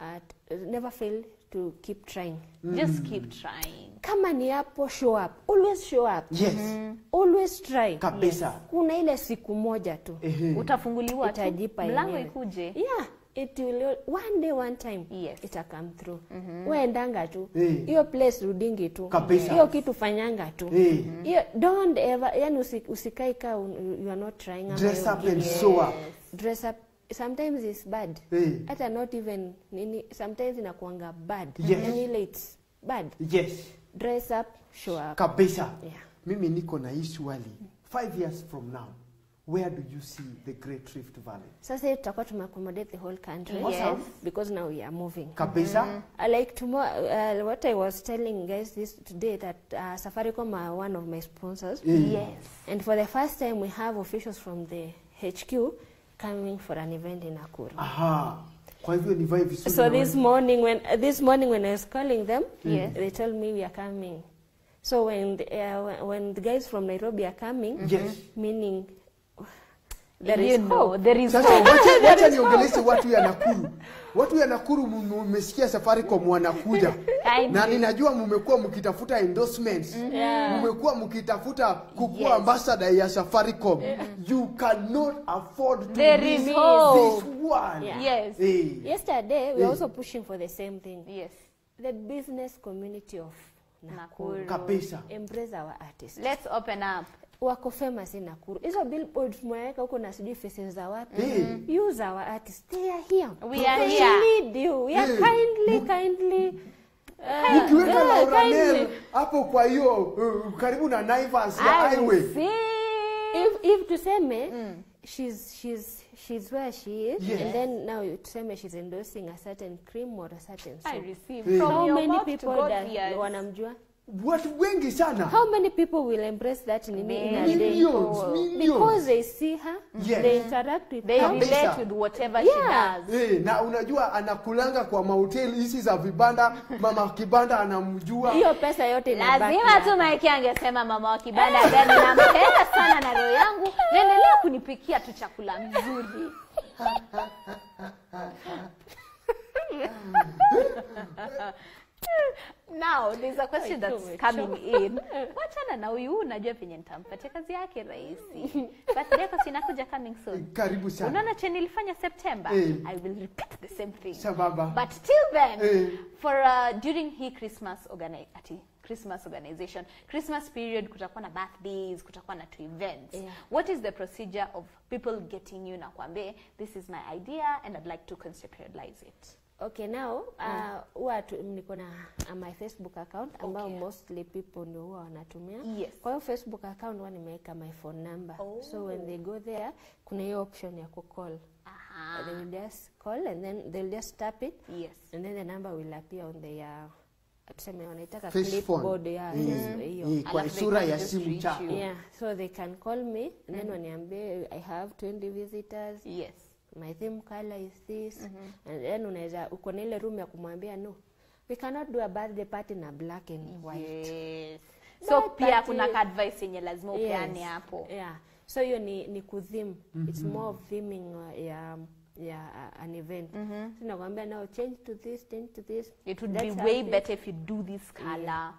uh, never fail to keep trying. mm. just keep trying Kama ni hapo, show up. Always show up. yes Mm. Always try. Kabisa. Kuna ile siku moja tu. Ehe. utafunguliwa tu Itajipa mlango ikuje yeah it will one day one time Yes. ita come through mm -hmm. uendanga tu hiyo hey. place rudingi tu Kabisa. hiyo kitu fanyanga tu hey. mm -hmm. don't ever yani usi, usikai ka you are not trying Dress up and show up. dress up sometimes it's bad. Hata hey. not even nini sometimes inakuanga bad. Yes. yani ile it's bad. Yes. Dress up show up. Kabisa. Yeah. mimi niko na hii swali. Five years from now where do you see the great rift valley? Sasa tutakuwa tumeaccommodate the whole country. Yes. because now we are moving. Kabisa. Uh, like tomorrow, uh, what I was telling guys this today that uh, Safaricom are one of my sponsors. Mm. yes. And for the first time, we have officials from the HQ coming for an event in Nakuru. aha kwa hivyo nivae vizuri So this morning, when uh, this morning when I was calling them, Yes. they told me we are coming. So when the, uh, when- the guys from Nairobi are coming, Yes. meaning there you is know hope. there is sasa hope wacha, wacha niongeleshe watu ya nakuru [laughs] watu ya nakuru mume- mmesikia safaricom wanakuja [laughs] na ninajua mmekuwa mkitafuta endorsements Yeah. mmekuwa mkitafuta kukuwa Yes. ambassador ya safaricom you cannot afford to There is miss hope. this one Yeah. yes hey. Yesterday, we Eh. also pushing for the same thing. yes The business community of Nakuru. Nakuru. kabisa Embrace our artists. let's open up Wako famous in Nakuru. Hizo billboard mwaweka huko na sijui faces za watu. -hmm. Use our artists. They are here. We are here. here. need you. We are hey. kindly, kindly. uh, ukiweka Laura. Nel hapo kwa hiyo uh, karibu na Naivas ya I highway see If, if tuseme she's she's she's where she is Yes. and then now you tuseme she's endorsing a certain cream or a certain I receive Eh. from How your many mouth people to God's that ears. wanamjua? Watu wengi sana How many people will embrace that in, in a day? millions millions Because they see her, Yes. they interact with they her. Relate with whatever Yeah. she does Eh, na unajua anakulanga kwa mahoteli hizi za vibanda mama kibanda anamjua hiyo pesa yote inabaki lazima tu maiki angesema mama wa kibanda [laughs] gani nampenda sana na roho yangu naendelea kunipikia tu chakula mzuri [laughs] [laughs] now there's a question that's coming in [laughs] wachana na huyu unajua venye nitampatia kazi yake rahisi [laughs] birthday yako sinakuja coming soon karibu sana. unaona che nilifanya september hey. i will repeat the same thing Shababa. but till then hey. for uh, during hii christmas organi ati christmas organization christmas period kutakuwa na birthdays kutakuwa na two events Yeah. what is the procedure of people getting you na kwambie this is my idea and i'd like to conceptualize it okay now uh, huwa tu- niko na uh, my facebook account ambao Okay. mostly people ndio huwa wanatumia. Yes. kwa hiyo facebook account huwa nimeweka my phone number. Oh. so when they go there kuna hiyo option ya kucall Aha. they will just call and then they'll just tap it. Yes. And then the number will appear on their tuseme wanaitaka clipboard ya Mm. yes, hiyo. Mm, kwa sura ya simu chako. yeah. So they can call me and then waniambie i have 20 visitors. Yes my theme color is this. Mm -hmm. and then unaweza uko na ile room ya kumwambia no we cannot do a birthday party na black and white. Yes. So But pia party- kuna ka advice yenye lazima upeane Yes. hapo. Yeah. So hiyo ni ni kuthim it's Mhm. more of theming uh, ya ya uh, an event. Mm -hmm. so nakwambia now change to this change to this. It would That's be way better if you do this color. Yeah.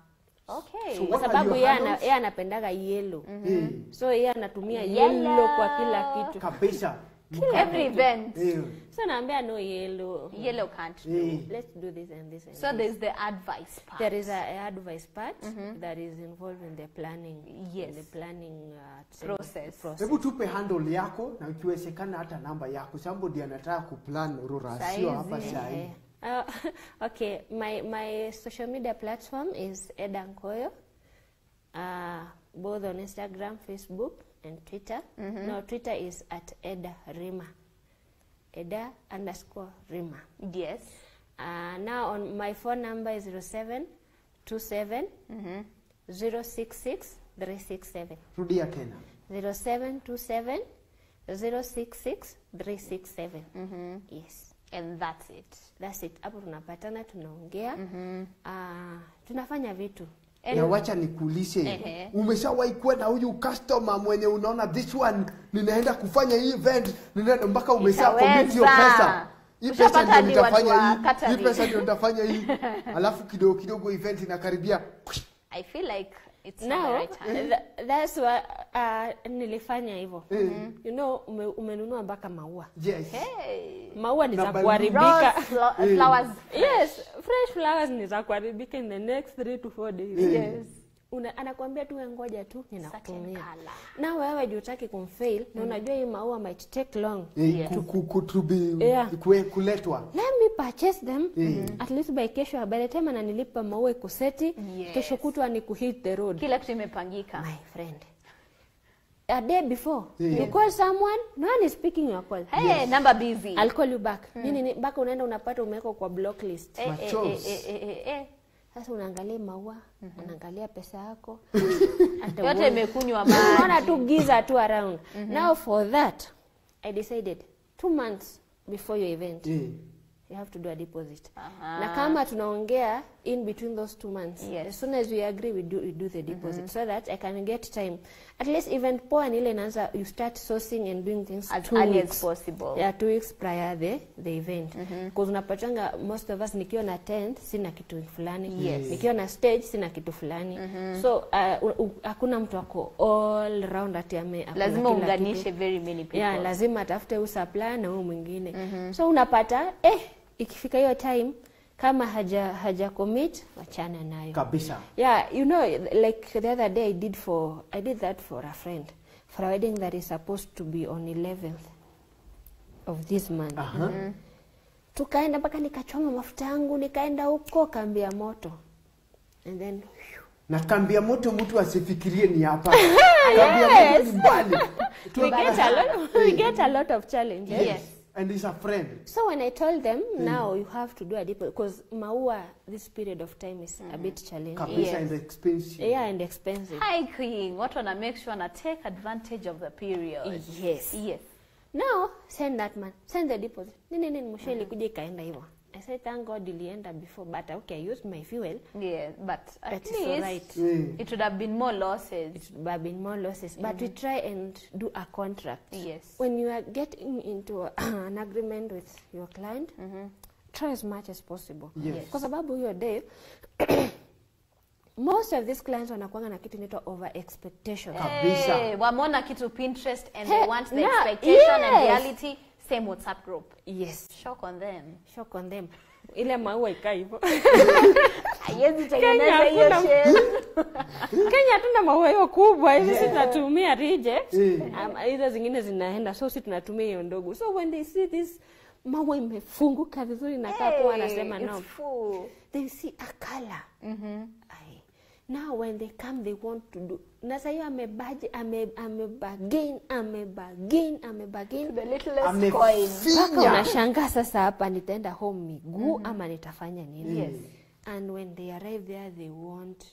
okay. So kwa sababu yeye ana- yeye anapendaga yellow. Mhm. so yeye anatumia Yellow. yellow kwa kila kitu. Kabisa every event. Yeah. so naambia no yellow. Yellow can't do yeah. let's do this and this and so this. there's the advice part. There is a, a advice part that is involved in the planning Yes. in the planning uh, Process. process. hebu tupe handle yako na ikiwezekana hata namba yako. Somebody anataka kuplan rurasio hapa sahi sahii. Eh, uh, [laughs] okay. My my social media platform is Edankoyo, uh, both on instagram facebook and twitter. Mm -hmm. no twitter is at eda rima. Eda underscore rima. Yes. Uh, now on my phone number is 0727 mm -hmm. 066 367 rudia tena. 0727 066 367 Mm -hmm. yes. And that's it. That's it. Hapo tunapatana tunaongea. Mm -hmm. uh, tunafanya vitu ya wacha nikuulize. Umeshawahi kuwa na huyu customer mwenye unaona this one ninaenda kufanya hii event ninaenda mpaka umesha commit hiyo pesa. Hii pesa ndio nitafanya hii. hii pesa ndio nitafanya hii. Alafu kidogo kidogo event inakaribia. I feel like it's not the right time. Th- that's what uh, nilifanya hivyo you know ume, umenunua mpaka maua. Yes. Hey. Maua ni za kuharibika. Eh. flowers. Yes fresh flowers ni za kuharibika in the next three to four days. Eh. yes Una, anakuambia tu "We ngoja tu ninakutumia. Na wewe juu utaki kumfail na unajua hii maua might take long. Eh, Yeah. kuletwa. Let me purchase them. Mm. at least by kesho by the time ananilipa maua ikuseti Yes. kesho kutwa ni kuhit the road. Kila kitu imepangika. My friend. A day before. Yeah. you call someone no one is picking your call. Hey number busy. I'll call you back. Nini mpaka unaenda unapata umewekwa kwa block list. Eh, eh, Machos. eh, eh, eh, eh. Sasa unaangalia maua unaangalia pesa yako [laughs] yote imekunywa [laughs] unaona tu giza tu around mm -hmm. now for that i decided two months before your event mm. you have to do a deposit Aha. na kama tunaongea in between those two months Yes. as soon as we agree we do, we do the deposit mm -hmm. so that i can get time at least even poa ni ile inaanza you start sourcing and doing things as two early weeks. as possible. Yeah, two weeks prior the, the event. Because unapatanga most of us nikiwa na tent sina kitu fulani. Yes. nikiwa na stage sina kitu fulani. Mm -hmm. so hakuna uh, mtu ako all round ati ame lazima unganishe very many people. Yeah, lazima atafute huyu supplier na huyu mwingine. Mm -hmm. so unapata eh ikifika hiyo time kama haja haja commit wachana nayo kabisa yeah you know like the other day i did for i did that for a friend for a wedding that is supposed to be on 11th of this month Uh -huh. mm -hmm. tukaenda mpaka nikachoma mafuta yangu nikaenda huko kambi ya moto and then na kambi ya moto mtu asifikirie ni hapa [laughs] kambi ya moto ni mbali we get a lot we get a lot of challenges Yes. yes. And is a friend So when I told them mm. now you have to do a deposit because maua this period of time is mm. a bit challenging. kabisa Yes. and expensive Yeah, and expensive. Hi Queen, What want to make sure na take advantage of the period. Yes. Yes. Now send that man, send the deposit. Nini nini mwisho ilikuja ikaenda hivyo. I said thank God ilienda before but okay I used my fuel. Yeah, but at least it's least alright. mm. it would have been more losses. It would have been more losses, but we try and do a contract. Yes. When you are getting into a, [clears throat] an agreement with your client, mm -hmm. try as much as possible Yes. kwa sababu hiyo day [coughs] most of these clients wanakuanga na kitu inaitwa over expectation Hey, wameona kitu pinterest and Hey, they want the na- expectation yes. and reality same whatsapp group. Yes. Shock on them. Shock on them. Ile maua ikaa hivyo. Haiwezi [laughs] Kenya tengeneza hiyo shell. kenya hatuna maua hiyo kubwa hivi Yeah. si tunatumia reject Eh. um, hizo zingine zinaenda so si tunatumia hiyo ndogo. So when they see this maua imefunguka vizuri na kaa Hey, it's no. full. they see a color. Ai. now when they come they want to do na saa hiyo amebaji ame amebagain amebagain amebagain The littlest Amefinya. coin. mpaka unashangaa sasa hapa nitaenda home miguu ama nitafanya nini Yes. and when they arrive there they want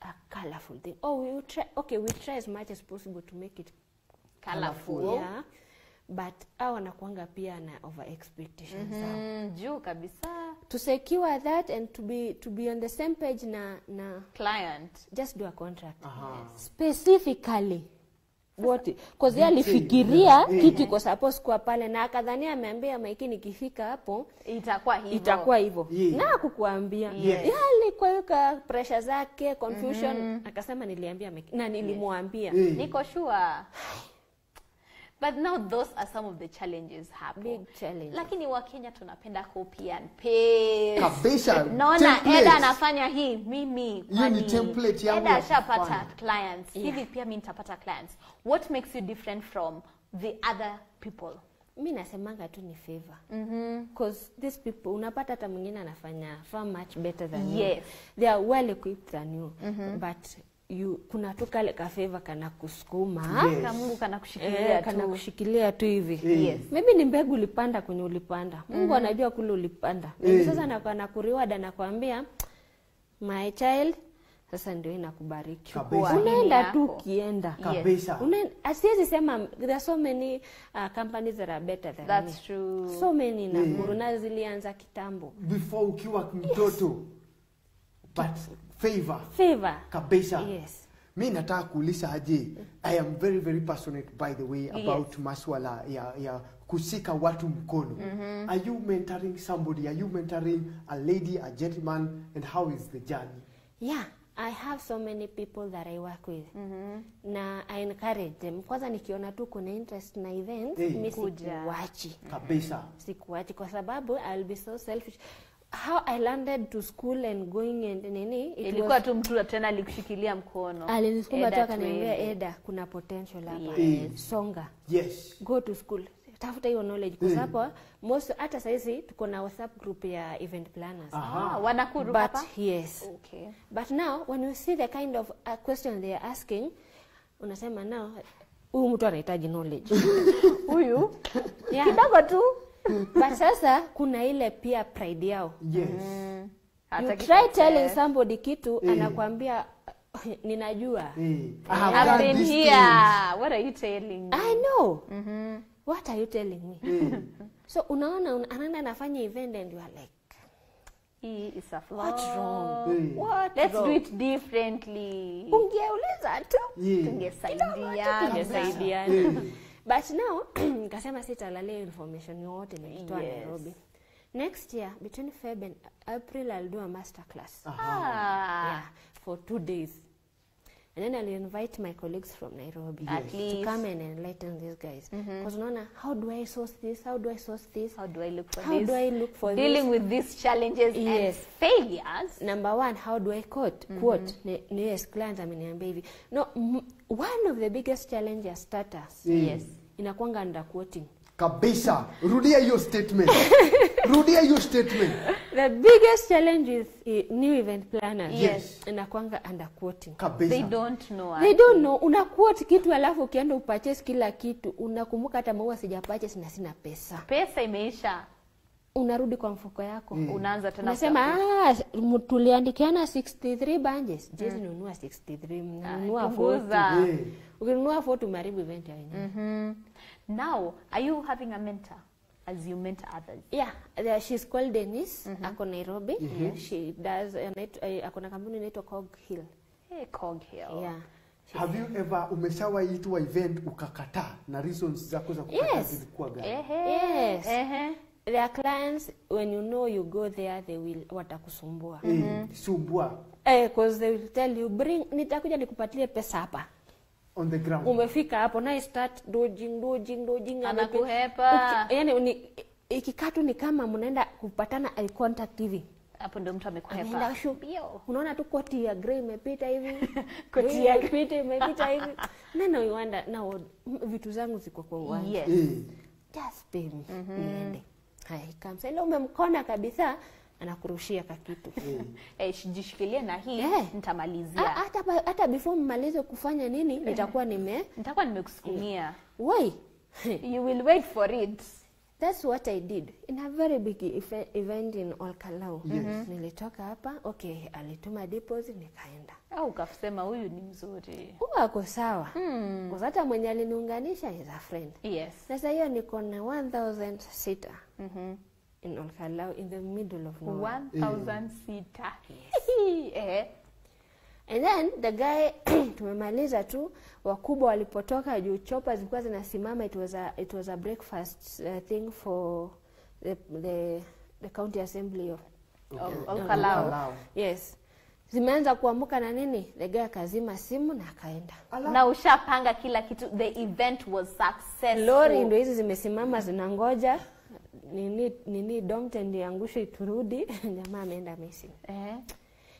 a colorful thing oh we will try okay we try as much as possible to make it colorful, colorful. yeah but au anakuanga pia na over expectations mm -hmm. juu kabisa to secure that and to be to be on the same page na na client just do a contract uh -huh. specifically what cause yeye alifikiria kitu iko suppose kuwa pale na akadhania ameambia maiki nikifika hapo itakuwa hivyo itakuwa hivyo Yeah. na kukuambia Yes. yeah. alikuweka pressure zake confusion akasema niliambia Maiki- na nilimwambia Eh. niko sure [sighs] [sighs] [sighs] but now those are some of the challenges hapo. Big challenge lakini wakenya tunapenda copy and paste Kabisa, naona eda anafanya hii mimi kwani template yangu eda ashapata clients. Clients hivi pia mi nitapata clients. What makes you different from the other people? Mi nasemanga tu ni favor. Cause these people unapata hata mwingine anafanya far much better than Yes. you they are well equipped than you. But you kuna tu kale kafeva favor kana kusukuma. Yes. Ka Mungu kana kushikilia Eh, kana tu kushikilia tu hivi. Yes. maybe ni mbegu ulipanda kwenye ulipanda. Mungu anajua kule ulipanda. Eh. sasa naku- anakuriward anakwambia my child sasa ndio inakubariki. Unaenda tu ukienda. Kabisa. Asiwezi sema there are so many uh, companies that are better than that's me. true. So many Nakuru na zilianza kitambo. Before ukiwa mtoto but favor. Favor. Kabisa. Yes. Mi nataka kuuliza aje? I am very very passionate by the way about maswala ya, ya kushika watu mkono. Are you mentoring somebody? Are you mentoring a lady a gentleman? And how is the journey? Yeah i have so many people that i work with. Mm -hmm. na i encourage them. Kwanza nikiona tu kuna interest na events hey, mi sikuwachi. Kabisa. Sikuwachi kwa sababu I'll be so selfish how I landed to school and going and nini ilikuwa tu mtu tena alikushikilia mkono. alinisukuma tu akaniambia. Eda kuna potential hapa. Yes. songa. Yes. Go to school. Tafuta hiyo knowledge. Kwa Mm. sababu most hata saizi tuko na whatsapp group ya event planners. Aha. Ah, wanakuru but hapa? yes. Okay. But now when you see the kind of uh, question they are asking unasema now huyu mtu anahitaji knowledge. [laughs] Huyu? Yeah. kidogo tu but sasa kuna ile pia pride yao. Yes. You Hataki try telling somebody kitu Eh. anakwambia [laughs] ninajua. Eh, I I've been here. things. what are you telling me? I know. What are you telling me? Eh, [laughs] so unaona una- anaenda anafanya event and you are like hii is a flaw. What's wrong? eh, what let's wrong? do it differently. Ungeuliza tu. Yeah. Tungesaidia, tungesaidiana. Eh. But now [clears throat] nikasema sitalalia information yote nikitoa Yes. nairobi. Next year between feb and april i'll do a master class. Ah, yeah, for two days. And then i'll invite my colleagues from nairobi At to come and enlighten these guys. Because unaona how do i source this? How do i source this? How do i look for How this? do I look for dealing this? with these challenges and failures. Number one how do i quote? Quote. Ne, yes client ameniambia hivi. No one of the biggest challenges starters. Mm. yes inakwanga under quoting. Kabisa. Rudia hiyo statement. [laughs] Rudia hiyo statement. The biggest challenge with uh, new event planners. Yes. inakwanga under quoting. Kabisa. They don't know they don't know. Una quote kitu alafu ukienda upurchase kila kitu unakumbuka hata maua sija purchase na sina pesa. Pesa imeisha unarudi kwa mfuko yako mm. unaanza tena nasema ah, tuliandikiana 63 bunches jezi nunua 63 nunua punguza. 40 Eh, ukinunua 40 umeharibu event ya wenyewe Mhm. now are you having a mentor as you mentor others yeah there, she's called Dennis mm -hmm. ako Nairobi mm -hmm. she does uh, eh, ako na kampuni inaitwa Cog Hill hey, cog hill yeah have you ever umeshawaitwa event ukakataa na reasons zako za kukataa Yes. zilikuwa gani Yes. Yes. Ehe. their clients when you know you go there they will watakusumbua. Eh, sumbua. Eh, cause they will tell you bring nitakuja nikupatie pesa hapa. On the ground. Umefika hapo na start dodging dodging dodging Anakuhepa. Yani ni ikikaa tu ni kama mnaenda kupatana eye contact hivi. Hapo ndio mtu amekuhepa. Unaona tu koti ya grey imepita hivi. [laughs] Koti ya- imepita imepita hivi. Neno [laughs] iwanda na vitu zangu ziko kwa uwanja. Yes. Eh. just pay me. Mm -hmm. comes ile umemkona kabisa anakurushia kakitu [laughs] eh, jishikilie na hii yeah. nitamalizia hata hata before mmalize kufanya nini nitakuwa nime nitakuwa nimekusukumia why [laughs] you will wait for it That's what I did in a very big event in Olkalau. Yes. Mhm. Nilitoka hapa, okay, alituma deposit nikaenda. au ukasema huyu ni mzuri Huwa ako sawa. Hmm. Kwa hata mwenye aliniunganisha is a friend. yes Sasa hiyo niko na 1000 sita. In Olkalau in the middle of nowhere. 1000 sita [laughs] eh. And then the guy [clears throat] tumemaliza tu, wakubwa walipotoka juu chopa zilikuwa zinasimama, it was a, it was a breakfast uh, thing for the, the, the county assembly of Of of Olkalau. Yes, zimeanza kuamuka na nini, the guy akazima simu na akaenda. na ushapanga kila kitu. The event was successful. Lori ndo hizi zimesimama zinangoja nini nini Domte ndiangushe turudi, [laughs] jamaa ameenda missing. eh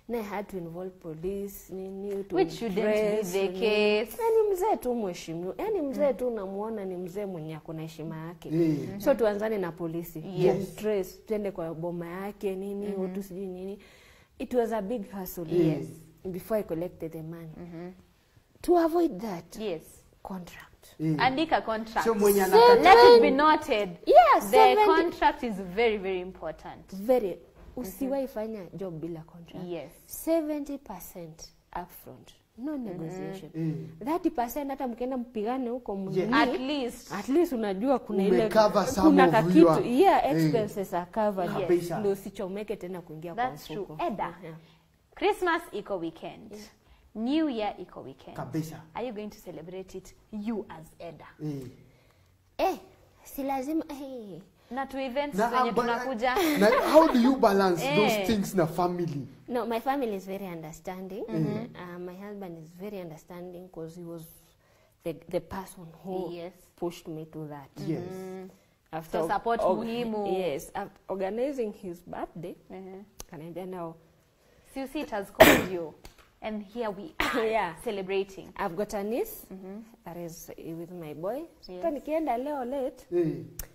na I had to involve police nini to Which shouldn't be the case. yani mzee tu mheshimiwa yani mzee tu unamuona ni mzee mwenye ako na heshima yake Mm. so tuanzane na polisi Yes. Trace, tuende kwa boma yake nini Mhm. watu sijui nini it was a big hustle Yes. before I collected the money to avoid that yes contract andika contract So mwenye let it be noted. Yes, the 70 contract is very very important. Very. Usiwahi fanya job bila contract? Yes. 70% upfront. No negotiation. 30% hata mkienda mpigane huko mjini at least. At least unajua kuna ile kuna of kakitu. your- yeah Eh. expenses are covered. Yes. ndio usichomeke tena kuingia kwa That's true. Eda. Yeah. christmas iko weekend new year iko weekend Kabisa. are you going to celebrate it you as eda Eh. eh si lazima eh. na tu events Na, zenye tunakuja na how do you balance [laughs] Eh. those things na family no my family is very understanding Mm -hmm. uh, my husband is very understanding because he was the, the person who Yes. pushed me to that Yes. after So support muhimu. yes after organizing his birthday Mhm. kanaambia now so you see it has called you and here we [coughs] are Yeah. celebrating I've got a niece mm -hmm. that is with my boy. Yes. Nikienda leo late Eh.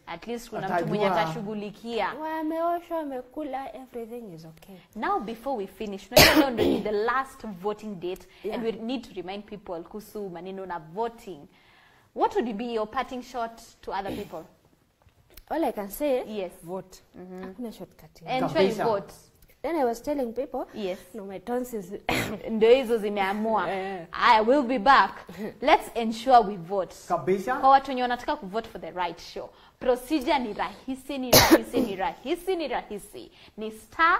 at least kuna mtu mwenye atashughulikia wameosha wamekula everything is okay. now before we finish unajua leo ndio the last voting date Yeah. and we need to remind people kuhusu maneno na voting what would be your parting shot to other people All I can say yes vote. Hakuna shortcut. ensure you vote Then I was telling people yes. No my tonsils [coughs] ndio hizo zimeamua. Eh. i will be back. Let's ensure we vote. Kabisa. Kwa watu wenye wanataka kuvote for the right show. Procedure ni rahisi ni rahisi ni rahisi ni rahisi. Ni star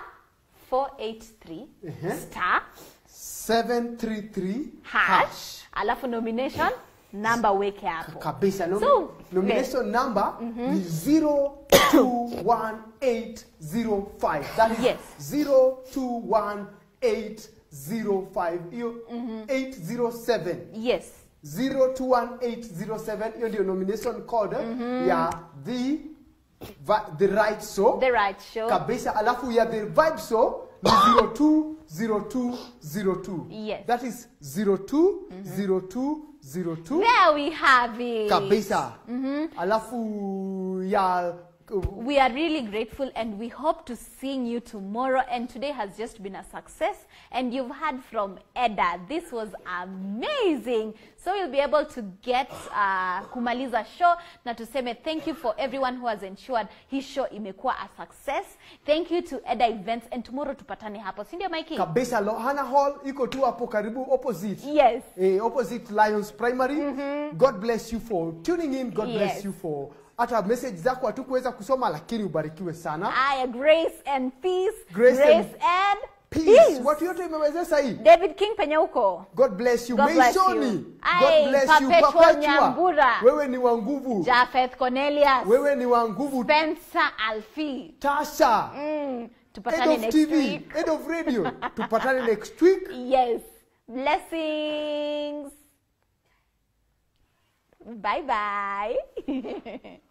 483 Ehe. star 733 hash. Alafu nomination number weke hapo. Kabisa. Nom So, nomination number ni 021805 that is Yes. 021805 hiyo 807 yes. 021807 hiyo ndio nomination code ya the the right show. The right show. Kabisa. Alafu ya the vibe show ni 020202 Yes. that is 020202 there we have it. Kabisa. Alafu ya We are really grateful and we hope to seeing you tomorrow. And today has just been a success. And you've heard from Eda. This was amazing. So you'll be able to get uh, kumaliza show na tuseme thank you for everyone who has ensured his show imekuwa a success. Thank you to Eda Events and tomorrow tupatane hapo. Si ndio Mikey? kabisa Lohana Hall iko tu hapo karibu opposite Yes. eh, opposite Lions Primary mm -hmm. God bless you for tuning in God Yes. bless you for hata message zako hatukuweza kusoma lakini ubarikiwe sana Aya, grace and peace. Grace grace and- and Peace. Watu yote imewezesha hii. david king penye huko God bless you. God bless you. God bless you. Perpetual Nyambura. Wewe ni wa nguvu. jafeth cornelius Wewe ni wa nguvu. spencer alfi Tasha. mm. Head tupatane of next TV. week Head of radio. [laughs] Tupatane next week. yes blessings bye bye [laughs]